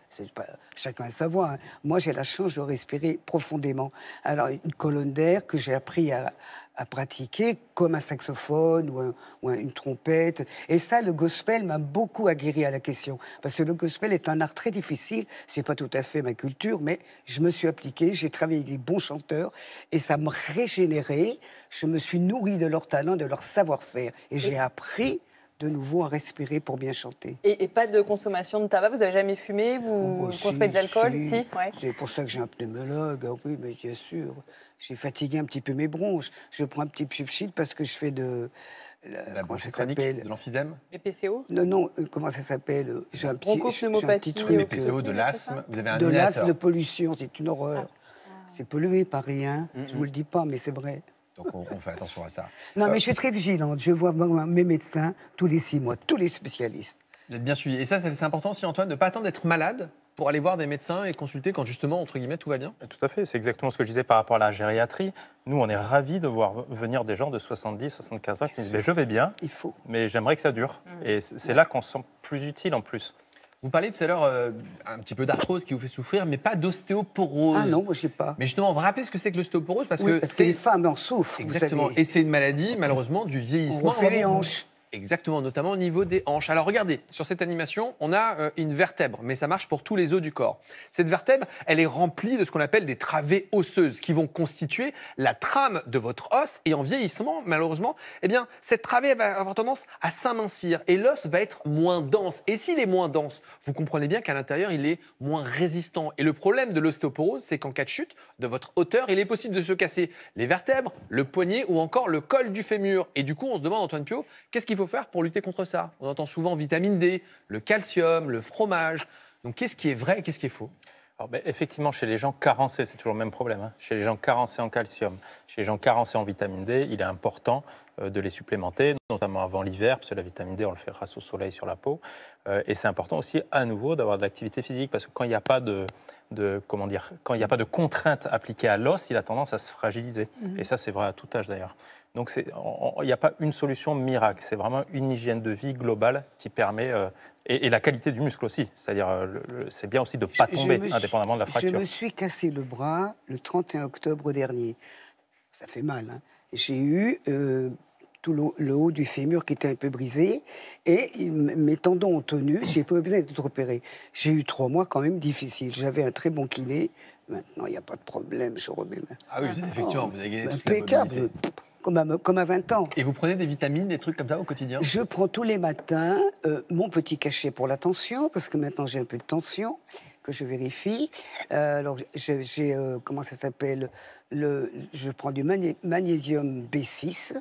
S2: Chacun a sa voix. hein. Moi, j'ai la chance de respirer profondément. Alors une colonne d'air que j'ai appris à, à pratiquer comme un saxophone ou, un- ou un- une trompette. Et ça, le gospel m'a beaucoup aguerri à la question. Parce que le gospel est un art très difficile. C'est pas tout à fait ma culture, mais je me suis appliqué, j'ai travaillé avec des bons chanteurs et ça me régénérait. Je me suis nourri de leur talent, de leur savoir-faire. Et j'ai appris de nouveau à respirer pour bien chanter.
S5: Et, et pas de consommation de tabac Vous avez jamais fumé Vous
S2: Oh, bah,
S5: consommez de l'alcool
S2: si.
S5: Si, ouais.
S2: C'est pour ça que j'ai un pneumologue. Ah oui, mais bien sûr. J'ai fatigué un petit peu mes bronches. Je prends un petit pchit parce que je fais de. la-
S1: La
S2: comment
S1: bronchite
S2: ça
S1: chronique,
S2: s'appelle
S1: de l'emphysème,
S5: Les PCO
S2: Non, non, euh, comment ça s'appelle? J'ai un petit, j'ai un petit truc.
S5: euh,
S1: PCO, de l'asthme, vous avez un
S2: de l'asthme, de pollution, c'est une horreur. C'est pollué par rien. Je vous le dis pas, mais c'est vrai.
S1: Donc on, on fait attention à ça.
S2: Non,
S1: Euh,
S2: mais je suis très vigilante. Je vois mes médecins tous les six mois, tous les spécialistes.
S1: Vous êtes bien suivi. Et ça, c'est important aussi, Antoine, de ne pas attendre d'être malade pour aller voir des médecins et consulter quand justement, entre guillemets, tout va bien.
S4: Tout à fait, c'est exactement ce que je disais par rapport à la gériatrie. Nous, on est ravis de voir venir des gens de 70, 75 ans qui disent Mais Je vais bien,
S2: Il faut.
S4: mais j'aimerais que ça dure. Et c'est c'est là qu'on se sent plus utile en plus.
S1: Vous parliez tout à l'heure euh, un petit peu d'arthrose qui vous fait souffrir, mais pas d'ostéoporose.
S2: Ah non, moi, je sais pas.
S1: Mais justement, on va rappeler ce que c'est que l'ostéoporose parce
S2: Oui,
S1: que
S2: parce que
S1: c'est
S2: les femmes en souffrent. vous
S1: Exactement.
S2: savez.
S1: Et c'est une maladie, malheureusement, du vieillissement.
S2: On refait les hanches.
S1: Exactement, notamment au niveau des hanches. Alors regardez, sur cette animation, on a euh, une vertèbre, mais ça marche pour tous les os du corps. Cette vertèbre, elle est remplie de ce qu'on appelle des travées osseuses qui vont constituer la trame de votre os. Et en vieillissement, malheureusement, eh bien, cette travée va avoir tendance à s'amincir et l'os va être moins dense. Et s'il est moins dense, vous comprenez bien qu'à l'intérieur, il est moins résistant. Et le problème de l'ostéoporose, c'est qu'en cas de chute de votre hauteur, il est possible de se casser les vertèbres, le poignet ou encore le col du fémur. Et du coup, on se demande, Antoine Pio, qu'est-ce qu'il faut faire pour lutter contre ça On entend souvent vitamine D, le calcium, le fromage. Donc qu'est-ce qui est vrai et qu'est-ce qui est faux?
S4: Alors, ben, effectivement, chez les gens carencés, c'est toujours le même problème. hein. Chez les gens carencés en calcium, chez les gens carencés en vitamine D, il est important euh, de les supplémenter, notamment avant l'hiver, parce que la vitamine D, on le fait grâce au soleil sur la peau. Euh, et c'est important aussi, à nouveau, d'avoir de l'activité physique, parce que quand il n'y a pas de, de- comment dire, quand il n'y a pas de contrainte appliquée à l'os, il a tendance à se fragiliser.
S5: Mhm.
S4: Et ça, c'est vrai à tout âge d'ailleurs. Donc, il n'y a pas une solution miracle. C'est vraiment une hygiène de vie globale qui permet. euh, et, et la qualité du muscle aussi. C'est-à-dire, euh, c'est bien aussi de ne pas
S2: Je- je
S4: tomber,
S2: suis-
S4: indépendamment de la
S2: Je
S4: fracture.
S2: me suis cassé le bras le 31 octobre dernier. Ça fait mal. hein. J'ai eu euh, tout le, le haut du fémur qui était un peu brisé et mes tendons ont tenu. J'ai pas eu besoin d'être opéré. J'ai eu trois mois quand même difficiles. J'avais un très bon kiné. Maintenant, il n'y a pas de problème. Je remets ma-
S1: Ah oui, effectivement, vous avez gagné toute la
S2: Impeccable.
S1: mobilité.
S2: Comme à, comme à 20 ans.
S1: Et vous prenez des vitamines, des trucs comme ça au quotidien?
S2: Je prends tous les matins euh, mon petit cachet pour la tension, parce que maintenant j'ai un peu de tension. que je vérifie. Euh, alors, j'ai, euh, comment ça s'appelle? Le, Je prends du magné- magnésium B6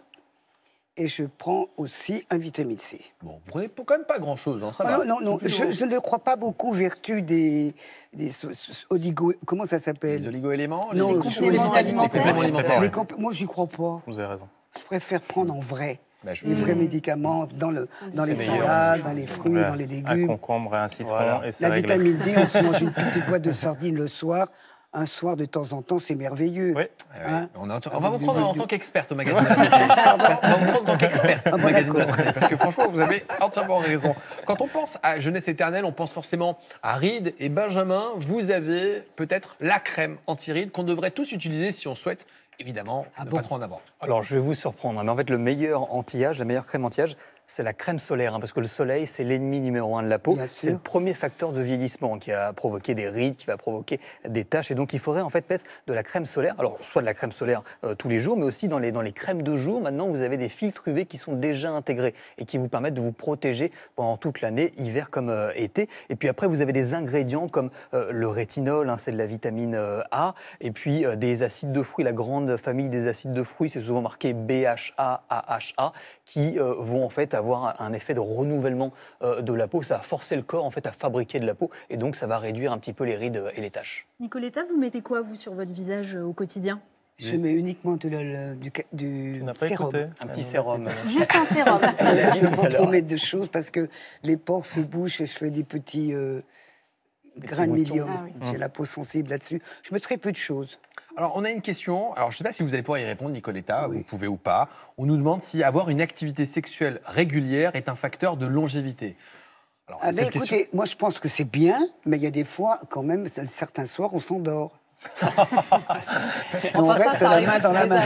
S2: et je prends aussi un vitamine C.
S1: Bon, vous prenez quand même pas grand-chose, hein, ça
S2: Ah
S1: va.
S2: non, non, non, je, je ne crois pas beaucoup vertu des, des so- oligo... Comment ça s'appelle?
S1: Les oligo-éléments
S2: Non,
S1: les compléments alimentaires. Les compléments alimentaires,
S2: Les Moi, j'y crois pas.
S4: Vous avez raison.
S2: Je préfère prendre en vrai.
S1: Bah, je-
S2: Les vrais
S1: Mm.
S2: médicaments dans, le, dans les
S4: meilleur.
S2: salades, dans les fruits, dans les
S4: Un
S2: légumes.
S4: concombre et un citron
S2: Voilà.
S4: et c'est
S2: La vitamine D, on se mange une petite boîte de sardines le soir. Un soir, de temps en temps, c'est merveilleux. Hein
S1: On, a- on va vous prendre en tant qu'experte au magazine. de la santé. on va vous prendre en tant qu'experte
S2: Ah
S1: au
S2: bon,
S1: magazine de la
S2: d'accord.
S1: santé. Parce que franchement, vous avez entièrement raison. Quand on pense à Jeunesse éternelle, on pense forcément à rides. Et Benjamin, vous avez peut-être la crème anti-rides qu'on devrait tous utiliser si on souhaite, évidemment,
S2: Ah
S1: ne pas trop en avoir.
S6: Alors, je vais vous surprendre, hein, mais en fait, le meilleur anti-âge, la meilleure crème anti-âge, c'est la crème solaire, hein, parce que le soleil, c'est l'ennemi numéro un de la peau. C'est le premier facteur de vieillissement qui va provoquer des rides, qui va provoquer des taches. Et donc, il faudrait en fait mettre de la crème solaire. Alors, soit de la crème solaire euh, tous les jours, mais aussi dans les, dans les crèmes de jour. Maintenant, vous avez des filtres UV qui sont déjà intégrés et qui vous permettent de vous protéger pendant toute l'année, hiver comme euh, été. Et puis après, vous avez des ingrédients comme euh, le rétinol, hein, c'est de la vitamine A, et puis des acides de fruits, la grande famille des acides de fruits, c'est souvent marqué BHA, AHA, qui vont en fait avoir un effet de renouvellement euh, de la peau. Ça va forcer le corps en fait à fabriquer de la peau, et donc ça va réduire un petit peu les rides et les taches.
S3: Nicoletta, vous mettez quoi, vous, sur votre visage euh, au quotidien?
S2: Je mets uniquement de la- la- du, du
S4: n'as pas
S2: sérum.
S4: écouté?
S6: Un petit sérum.
S3: Juste un sérum.
S2: je ne veux pas trop mettre de choses parce que les pores se bouchent et je fais des petits euh, grains de.
S3: Ah oui.
S2: J'ai la peau sensible là-dessus. Je mets très peu de choses.
S1: Alors, on a une question. Alors, je ne sais pas si vous allez pouvoir y répondre, Nicoletta, vous pouvez ou pas. On nous demande si avoir une activité sexuelle régulière est un facteur de longévité. Alors,
S2: Ah ben,
S1: cette
S2: écoutez,
S1: question-
S2: moi je pense que c'est bien, mais il y a des fois, quand même, certains soirs, on s'endort. On
S5: Enfin, ça,
S2: reste
S5: ça
S2: la
S5: arrive
S2: main
S5: à
S2: dans la main.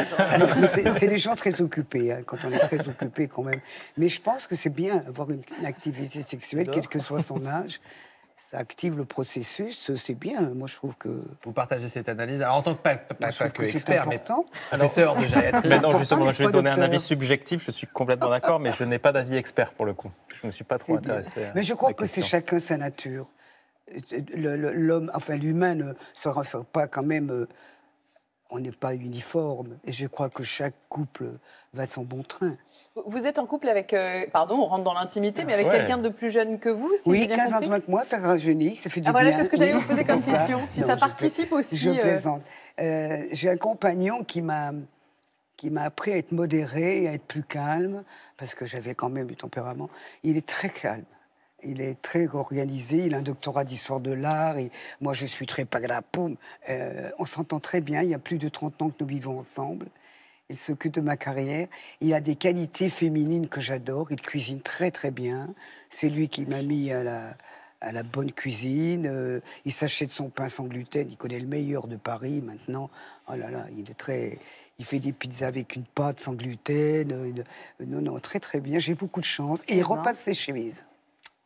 S2: C'est c'est les gens très occupés, hein, quand on est très occupé quand même. Mais je pense que c'est bien avoir une, une activité sexuelle, quel que soit son âge. Ça active le processus, c'est bien. Moi, je trouve que.
S1: Vous partagez cette analyse. Alors, en tant que pas, pas- pas que expert, mais professeur de gériatrie.
S4: Mais non,
S2: important,
S4: justement, je vais donner un avis subjectif. Je suis complètement d'accord, mais je n'ai pas d'avis expert pour le coup. Je ne me suis pas trop
S2: bien.
S4: intéressé. à
S2: Mais je crois que c'est chacun sa nature. L'homme, enfin l'humain ne se réfère pas quand même. euh, On n'est pas uniforme. Et je crois que chaque couple va de son bon train.
S5: Vous êtes en couple avec, euh, pardon, on rentre dans l'intimité, mais avec
S1: Ouais.
S5: quelqu'un de plus jeune que vous, si
S2: oui,
S5: bien
S2: 15 ans de moins que moi, ça rajeunit, ça fait du
S5: Ah voilà,
S2: bien.
S5: c'est ce que j'allais vous poser comme question. Si
S2: Non,
S5: ça
S2: je
S5: participe
S2: pla-
S5: aussi,
S2: Je
S5: euh,
S2: plaisante. Euh, J'ai un compagnon qui m'a qui m'a appris à être modéré, à être plus calme, parce que j'avais quand même du tempérament. Il est très calme. Il est très organisé, il a un doctorat d'histoire de l'art, et moi je suis très paglapoum. Euh, on s'entend très bien, il y a plus de 30 ans que nous vivons ensemble. Il s'occupe de ma carrière. Il a des qualités féminines que j'adore. Il cuisine très très bien. C'est lui qui m'a mis à la, à la bonne cuisine. Euh, il s'achète son pain sans gluten. Il connaît le meilleur de Paris maintenant. Oh là là, il est très. Il fait des pizzas avec une pâte sans gluten. Euh, non, non, très très bien. J'ai beaucoup de chance. Et il repasse ses chemises.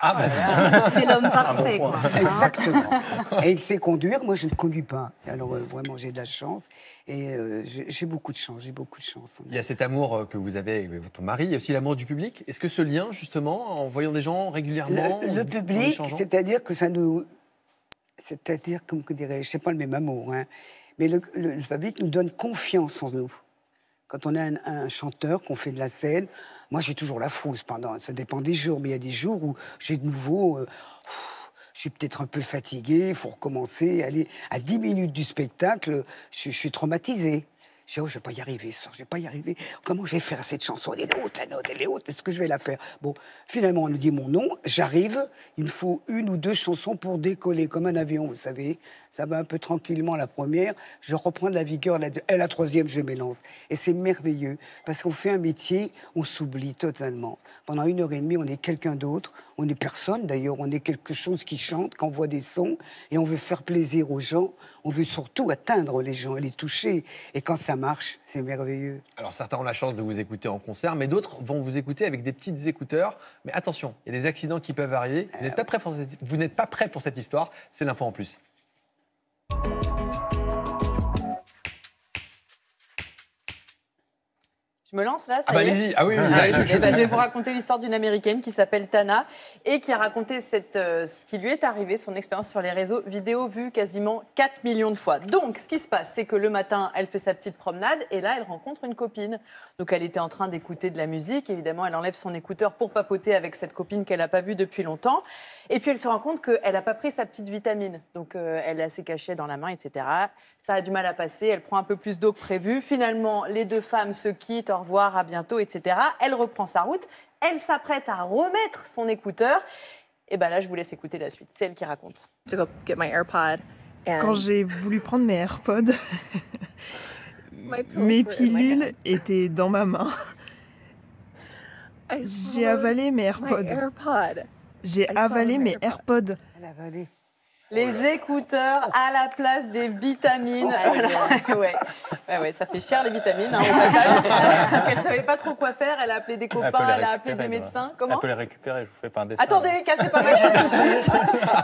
S1: Ah, bah,
S3: C'est l'homme parfait,
S6: bon
S3: quoi.
S2: Exactement. Et il sait conduire, moi je ne conduis pas. Alors euh, vraiment j'ai de la chance et euh, j'ai beaucoup de chance, j'ai beaucoup de chance.
S1: il y a cet amour euh, que vous avez avec votre mari, il y a aussi l'amour du public. Est-ce que ce lien, justement, en voyant des gens régulièrement
S2: Le, public, c'est-à-dire que ça nous... C'est-à-dire, comme que dirais-je, c'est pas le même amour, hein, mais le, le- le public nous donne confiance en nous. Quand on est un, un chanteur, qu'on fait de la scène, moi j'ai toujours la frousse pendant, ça dépend des jours, mais il y a des jours où j'ai de nouveau... euh, je suis peut-être un peu fatigué, il faut recommencer. Aller à 10 minutes du spectacle, je, suis traumatisé. Je dis, oh, je vais pas y arriver, ça, je vais pas y arriver. Comment je vais faire cette chanson? Elle est haute, la note, elle est haute, est-ce que je vais la faire? Bon, finalement, on nous dit mon nom, j'arrive, il me faut une ou deux chansons pour décoller, comme un avion, vous savez. Ça va un peu tranquillement la première, je reprends de la vigueur, la, et la troisième, je m'élance. Et c'est merveilleux, parce qu'on fait un métier, on s'oublie totalement. Pendant une heure et demie, on est quelqu'un d'autre, on est personne d'ailleurs, on est quelque chose qui chante, qui envoie des sons, et on veut faire plaisir aux gens, on veut surtout atteindre les gens, les toucher. Et quand ça marche, c'est merveilleux.
S1: Alors certains ont la chance de vous écouter en concert, mais d'autres vont vous écouter avec des petites écouteurs. Mais attention, il y a des accidents qui peuvent arriver. Vous n'êtes pas prêt pour cette, vous n'êtes pas prêt pour cette histoire. C'est l'info en plus.
S5: Je me lance là ça
S1: Ah bah
S5: y est.
S1: Ah oui, oui,
S5: Ah, oui,
S1: je-
S5: eh ben, je vais vous raconter l'histoire d'une américaine qui s'appelle Tana et qui a raconté cette, euh, ce qui lui est arrivé, son expérience sur les réseaux vidéo vue quasiment 4 millions de fois. Donc, ce qui se passe, c'est que le matin, elle fait sa petite promenade et là, elle rencontre une copine. Donc, elle était en train d'écouter de la musique. Évidemment, elle enlève son écouteur pour papoter avec cette copine qu'elle n'a pas vue depuis longtemps. Et puis, elle se rend compte qu'elle n'a pas pris sa petite vitamine. Donc, euh, elle est assez cachée dans la main, etc. Ça a du mal à passer. Elle prend un peu plus d'eau que prévu. Finalement, les deux femmes se quittent. Au revoir, à bientôt, etc. Elle reprend sa route. Elle s'apprête à remettre son écouteur. Et ben là, je vous laisse écouter la suite. C'est elle qui raconte.
S15: Quand j'ai voulu prendre mes AirPods, mes pilules étaient dans ma main. J'ai avalé mes AirPods. J'ai avalé mes AirPods.
S2: Elle avalé.
S5: Les écouteurs à la place des vitamines. Voilà. ouais. Ouais, ouais, ça fait cher les vitamines, hein, au passage. elle ne savait pas trop quoi faire. Elle a appelé des
S4: Elle
S5: copains, elle a appelé des médecins.
S4: Elle
S5: Comment
S4: peut les récupérer, je vous fais pas un dessin.
S5: Attendez, cassez pas ma chute tout de suite.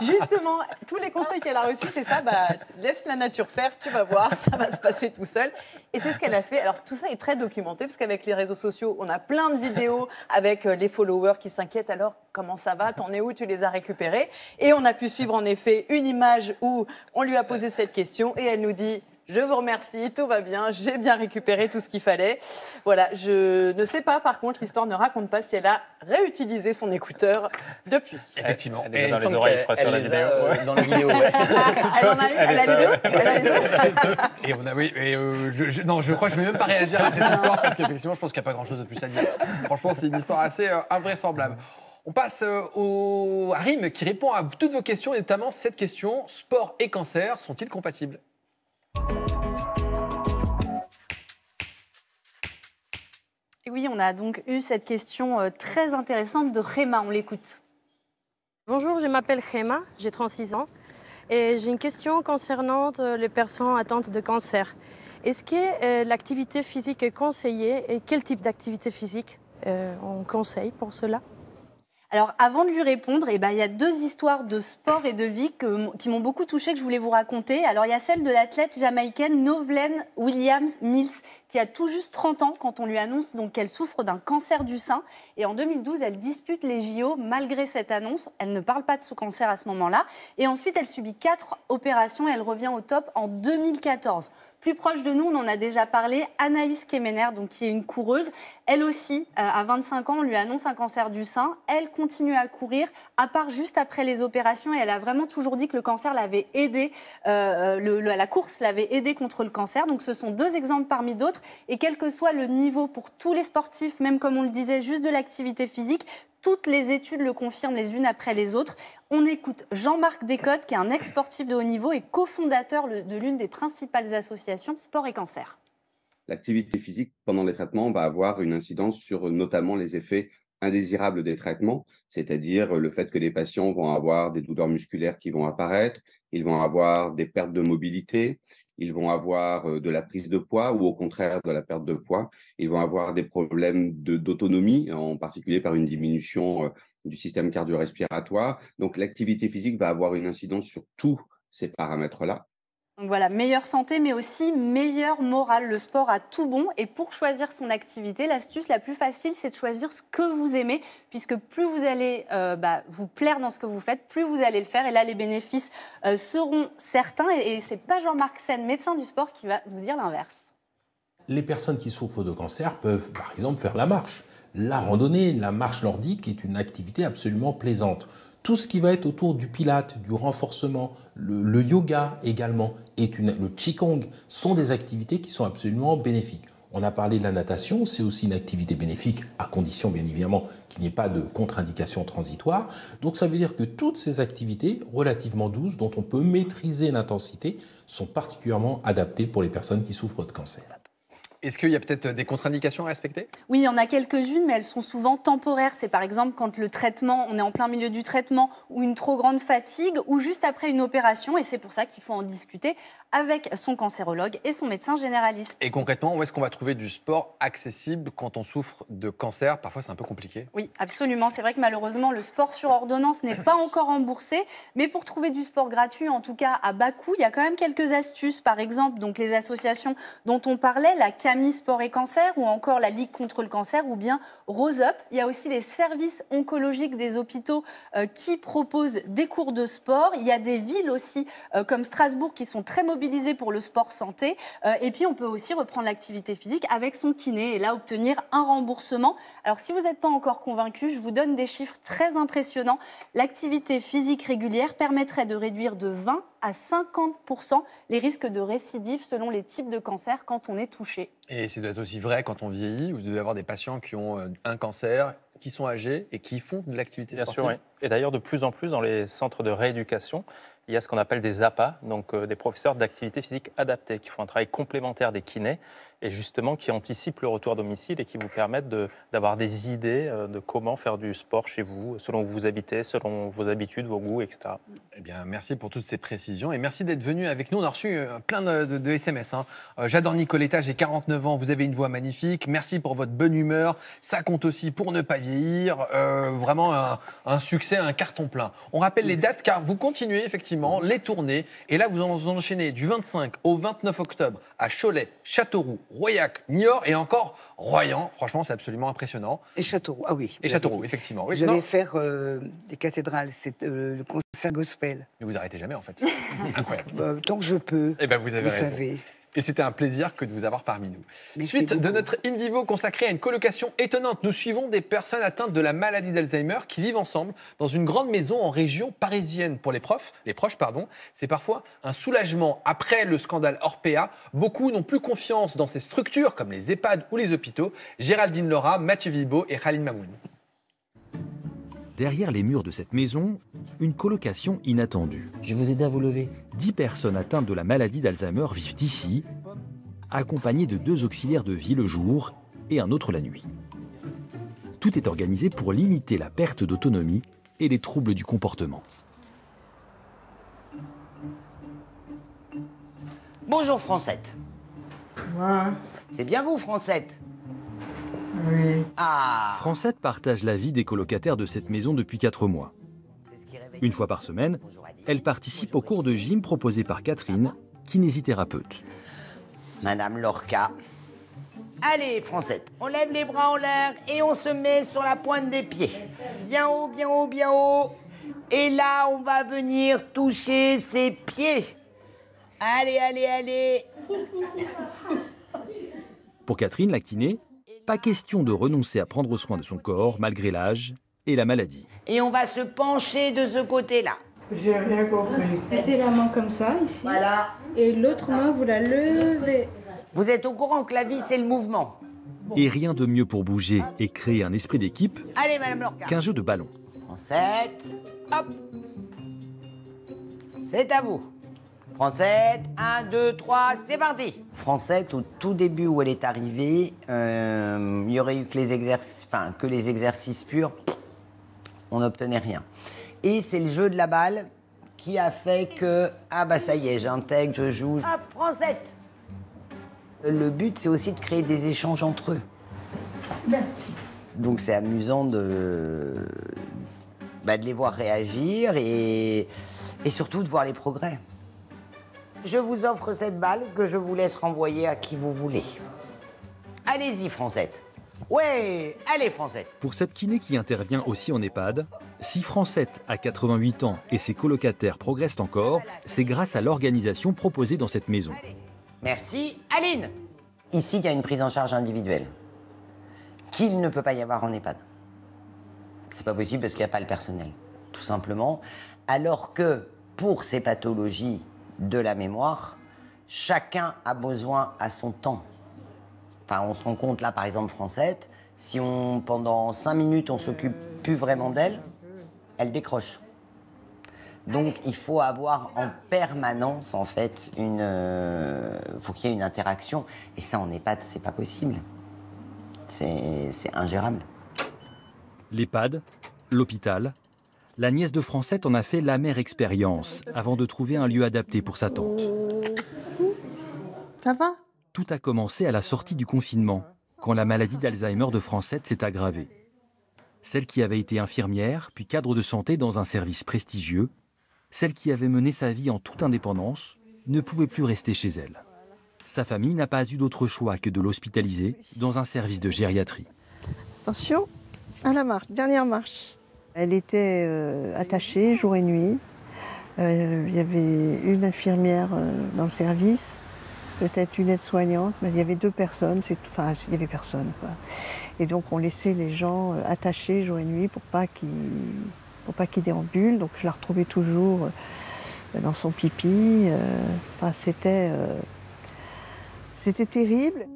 S5: Justement, tous les conseils qu'elle a reçus, c'est ça, bah, laisse la nature faire, tu vas voir, ça va se passer tout seul. Et c'est ce qu'elle a fait. Alors tout ça est très documenté, parce qu'avec les réseaux sociaux, on a plein de vidéos avec euh, les followers qui s'inquiètent. Alors, comment ça va? T'en es où? Tu les as récupérés? Et on a pu suivre en effet une image où on lui a posé cette question et elle nous dit... Je vous remercie, tout va bien, j'ai bien récupéré tout ce qu'il fallait. Voilà, je ne sais pas, par contre, l'histoire ne raconte pas si elle a réutilisé son écouteur depuis.
S1: Effectivement.
S4: Elle est dans les oreilles, je crois, sur la vidéo.
S6: dans la vidéo, ouais.
S5: Elle en a eu, elle a les deux Elle a les deux
S1: Et on a, oui, et, euh, je, je- non, je crois que je vais même pas réagir à cette histoire parce qu'effectivement, je pense qu'il n'y a pas grand-chose de plus à dire. Franchement, c'est une histoire assez euh, invraisemblable. On passe euh, au à Rim qui répond à toutes vos questions, et notamment cette question sport et cancer sont-ils compatibles?
S3: Oui, on a donc eu cette question euh, très intéressante de Réma. On l'écoute.
S16: Bonjour, je m'appelle Rema, j'ai 36 ans et j'ai une question concernant euh, les personnes atteintes de cancer. Est-ce que l'activité physique est conseillée et quel type d'activité physique on conseille pour cela?
S3: Alors, avant de lui répondre, eh ben, il y a deux histoires de sport et de vie qui m'ont beaucoup touchée que je voulais vous raconter. Alors, il y a celle de l'athlète jamaïcaine Novlen Williams Mills, qui a tout juste 30 ans quand on lui annonce donc qu'elle souffre d'un cancer du sein. Et en 2012, elle dispute les JO malgré cette annonce. Elle ne parle pas de ce cancer à ce moment-là. Et ensuite, elle subit quatre opérations et elle revient au top en 2014. Plus proche de nous, on en a déjà parlé, Anaïs Kemener, donc qui est une coureuse. Elle aussi, euh, à 25 ans, on lui annonce un cancer du sein. Elle continue à courir, à part juste après les opérations. Et elle a vraiment toujours dit que le cancer l'avait aidé, euh, le- le- la course l'avait aidé contre le cancer. Donc ce sont deux exemples parmi d'autres. Et quel que soit le niveau pour tous les sportifs, même comme on le disait, juste de l'activité physique, toutes les études le confirment les unes après les autres. On écoute Jean-Marc Descottes, qui est un ex-sportif de haut niveau et cofondateur de l'une des principales associations Sport et Cancer.
S17: L'activité physique pendant les traitements va avoir une incidence sur notamment les effets indésirables des traitements, c'est-à-dire le fait que les patients vont avoir des douleurs musculaires qui vont apparaître, ils vont avoir des pertes de mobilité, ils vont avoir euh, de la prise de poids ou au contraire de la perte de poids, ils vont avoir des problèmes d'autonomie, en particulier par une diminution euh, du système cardio-respiratoire. Donc l'activité physique va avoir une incidence sur tous ces paramètres-là.
S3: Donc voilà, meilleure santé, mais aussi meilleure morale. Le sport a tout bon. Et pour choisir son activité, l'astuce la plus facile, c'est de choisir ce que vous aimez, puisque plus vous allez euh, bah, vous plaire dans ce que vous faites, plus vous allez le faire. Et là, les bénéfices euh, seront certains. Et, et c'est pas Jean-Marc Sen, médecin du sport, qui va nous dire l'inverse.
S18: Les personnes qui souffrent de cancer peuvent, par exemple, faire la marche. La randonnée, la marche nordique est une activité absolument plaisante. Tout ce qui va être autour du pilate, du renforcement, le, yoga également, une, le qigong, sont des activités qui sont absolument bénéfiques. On a parlé de la natation, c'est aussi une activité bénéfique, à condition bien évidemment qu'il n'y ait pas de contre-indication transitoire. Donc ça veut dire que toutes ces activités relativement douces, dont on peut maîtriser l'intensité, sont particulièrement adaptées pour les personnes qui souffrent de cancer.
S1: Est-ce qu'il y a peut-être des contre-indications à respecter?
S3: Oui, il y en a quelques-unes, mais elles sont souvent temporaires. C'est par exemple quand le traitement, on est en plein milieu du traitement, ou une trop grande fatigue, ou juste après une opération. Et c'est pour ça qu'il faut en discuter avec son cancérologue et son médecin généraliste.
S1: Et concrètement, où est-ce qu'on va trouver du sport accessible quand on souffre de cancer? Parfois, c'est un peu compliqué.
S3: Oui, absolument. C'est vrai que malheureusement, le sport sur ordonnance n'est pas encore remboursé. Mais pour trouver du sport gratuit, en tout cas à bas coût, il y a quand même quelques astuces. Par exemple, donc les associations dont on parlait, la Camille Sport et Cancer ou encore la Ligue contre le cancer ou bien Rose Up. Il y a aussi les services oncologiques des hôpitaux euh, qui proposent des cours de sport. Il y a des villes aussi euh, comme Strasbourg qui sont très mobilisées pour le sport santé. Euh, et puis on peut aussi reprendre l'activité physique avec son kiné et là obtenir un remboursement. Alors si vous n'êtes pas encore convaincu, je vous donne des chiffres très impressionnants. L'activité physique régulière permettrait de réduire de 20 à 50% les risques de récidive selon les types de cancers quand on est touché.
S1: Et c'est doit être aussi vrai quand on vieillit. Vous devez avoir des patients qui ont euh, un cancer, qui sont âgés et qui font de l'activité
S4: Bien
S1: sportive.
S4: sûr, oui. Et d'ailleurs, de plus en plus, dans les centres de rééducation, il y a ce qu'on appelle des APA, donc euh, des professeurs d'activité physique adaptée, qui font un travail complémentaire des kinés et justement qui anticipent le retour à domicile et qui vous permettent d'avoir des idées euh, de comment faire du sport chez vous, selon où vous habitez, selon vos habitudes, vos goûts, etc.
S1: Eh bien, merci pour toutes ces précisions et merci d'être venu avec nous. On a reçu euh, plein de, SMS. hein. Euh, J'adore Nicoletta, j'ai 49 ans, vous avez une voix magnifique. Merci pour votre bonne humeur. Ça compte aussi pour ne pas vieillir. Vraiment un, un succès, un carton plein. On rappelle les dates car vous continuez effectivement les tournées. Et là, vous en enchaînez du 25 au 29 octobre à Cholet, Châteauroux, Royac, Niort et encore Royan. Franchement, c'est absolument impressionnant.
S2: Et Châteauroux, ah oui.
S1: Et Châteauroux, effectivement. Oui,
S2: vais faire euh, des cathédrales, c'est euh, le concert gospel.
S1: Mais vous arrêtez jamais en fait. Incroyable.
S2: Bah, tant que je peux.
S1: Eh ben, vous avez raison.
S2: savez.
S1: Et c'était un plaisir que de vous avoir parmi nous.
S2: Merci
S1: Suite de notre in vivo consacré à une colocation étonnante, nous suivons des personnes atteintes de la maladie d'Alzheimer qui vivent ensemble dans une grande maison en région parisienne. Pour les profs, les proches, pardon, c'est parfois un soulagement. Après le scandale Orpea, beaucoup n'ont plus confiance dans ces structures comme les EHPAD ou les hôpitaux. Géraldine Laura, Mathieu Vibo et Khalil Mamoun.
S19: Derrière les murs de cette maison, une colocation inattendue. Je vais vous aider à vous lever. Dix personnes atteintes de la maladie d'Alzheimer vivent ici, accompagnées de deux auxiliaires de vie le jour et un autre la nuit. Tout est organisé pour limiter la perte d'autonomie et les troubles du comportement.
S20: Bonjour Francette. C'est bien vous, Francette?
S15: Oui.
S20: Ah
S19: Francette partage la vie des colocataires de cette maison depuis 4 mois. Une fois par semaine, elle participe au cours de gym proposé par Catherine, kinésithérapeute.
S20: Madame Lorca. Allez, Francette, on lève les bras en l'air et on se met sur la pointe des pieds. Bien haut, bien haut, bien haut. Et là, on va venir toucher ses pieds. Allez, allez, allez.
S19: Pour Catherine, la kiné, pas question de renoncer à prendre soin de son corps malgré l'âge et la maladie.
S20: Et on va se pencher de ce côté-là.
S15: J'ai rien compris.
S21: Mettez la main comme ça, ici.
S20: Voilà.
S21: Et l'autre main, vous la levez.
S20: Vous êtes au courant que la vie, c'est le mouvement.
S19: Et rien de mieux pour bouger et créer un esprit d'équipe
S20: Allez, Madame Lorca.
S19: qu'un jeu de ballon.
S20: Francette, hop. C'est à vous. Francette, 1, 2, 3, c'est parti. Francette, au tout début où elle est arrivée, euh, il y aurait eu que les, exercices, enfin, que les exercices purs, on n'obtenait rien. Et c'est le jeu de la balle qui a fait que, ah bah ça y est, j'intègre, je joue. Hop, Francette Le but, c'est aussi de créer des échanges entre eux.
S15: Merci.
S20: Donc c'est amusant de, bah, de les voir réagir et, et surtout de voir les progrès. Je vous offre cette balle que je vous laisse renvoyer à qui vous voulez. Allez-y, Francette. Ouais, allez, Francette.
S19: Pour cette kiné qui intervient aussi en EHPAD, si Francette a 88 ans et ses colocataires progressent encore, c'est grâce à l'organisation proposée dans cette maison.
S20: Merci. Aline Ici, il y a une prise en charge individuelle qu'il ne peut pas y avoir en EHPAD. C'est pas possible parce qu'il n'y a pas le personnel, tout simplement. Alors que pour ces pathologies de la mémoire, chacun a besoin à son temps. Enfin, on se rend compte là, par exemple, Francette, si on pendant cinq minutes on s'occupe plus vraiment d'elle, elle décroche. Donc, il faut avoir en permanence, en fait, une. euh, faut qu'il y ait une interaction. Et ça, en EHPAD, c'est pas possible. C'est ingérable.
S19: L'EHPAD, l'hôpital, la nièce de Francette en a fait l'amère expérience avant de trouver un lieu adapté pour sa tante.
S15: Ça va?
S19: Tout a commencé à la sortie du confinement, quand la maladie d'Alzheimer de Francette s'est aggravée. Celle qui avait été infirmière, puis cadre de santé dans un service prestigieux, celle qui avait mené sa vie en toute indépendance, ne pouvait plus rester chez elle. Sa famille n'a pas eu d'autre choix que de l'hospitaliser dans un service de gériatrie.
S22: Attention, à la marche, dernière marche. Elle était euh, attachée jour et nuit. Euh, il y avait une infirmière euh, dans le service, peut-être une aide-soignante, mais il y avait deux personnes, enfin il y avait personne. Et donc on laissait les gens attachés jour et nuit pour pas qu'ils pas qu'ils déambulent. Donc je la retrouvais toujours dans son pipi. c'était c'était terrible.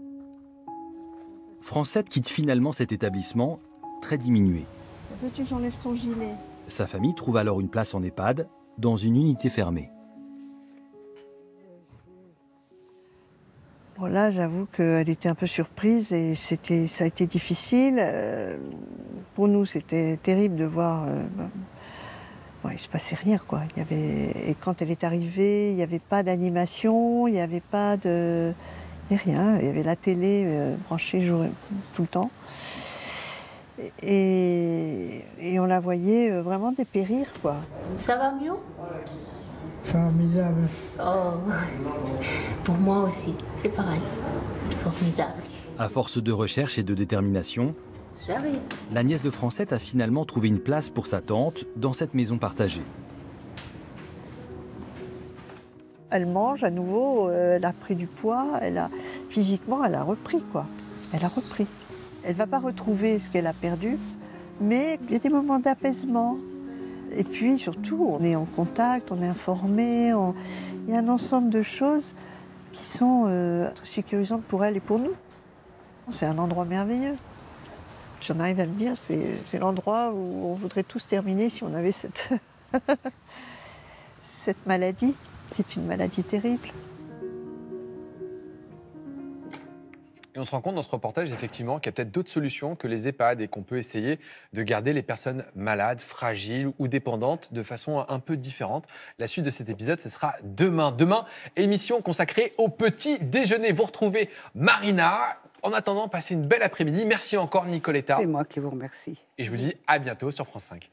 S19: Francette quitte finalement cet établissement très diminué.
S22: Veux-tu que j'enlève ton gilet?
S19: Sa famille trouve alors une place en EHPAD dans une unité fermée.
S22: Bon, là, j'avoue qu'elle était un peu surprise et c'était, ça a été difficile. Euh, pour nous, c'était terrible de voir. euh, bah, bon, il se passait rien, quoi. Il y avait, et quand elle est arrivée, il n'y avait pas d'animation, il n'y avait pas de. Il n'y avait rien. Il y avait la télé euh, branchée jour- tout le temps. Et, et on la voyait euh, vraiment dépérir, quoi.
S23: Ça va mieux?
S22: Formidable.
S23: Oh, pour moi aussi, c'est pareil. Formidable.
S19: À force de recherche et de détermination, la nièce de Francette a finalement trouvé une place pour sa tante dans cette maison partagée.
S22: Elle mange à nouveau, euh, elle a pris du poids, elle a, physiquement, elle a repris, quoi. Elle a repris. Elle va pas retrouver ce qu'elle a perdu, mais il y a des moments d'apaisement. Et puis surtout, on est en contact, on est informé, il y a un ensemble de choses qui sont euh, sécurisantes pour elle et pour nous. C'est un endroit merveilleux. J'en arrive à me dire, c'est l'endroit où on voudrait tous terminer si on avait cette, cette maladie. C'est une maladie terrible.
S1: Et on se rend compte dans ce reportage, effectivement, qu'il y a peut-être d'autres solutions que les EHPAD et qu'on peut essayer de garder les personnes malades, fragiles ou dépendantes de façon un peu différente. La suite de cet épisode, ce sera demain. Demain, émission consacrée au petit déjeuner. Vous retrouvez Marina. En attendant, passez une belle après-midi. Merci encore, Nicoletta.
S2: C'est moi qui vous remercie.
S1: Et je vous dis à bientôt sur France 5.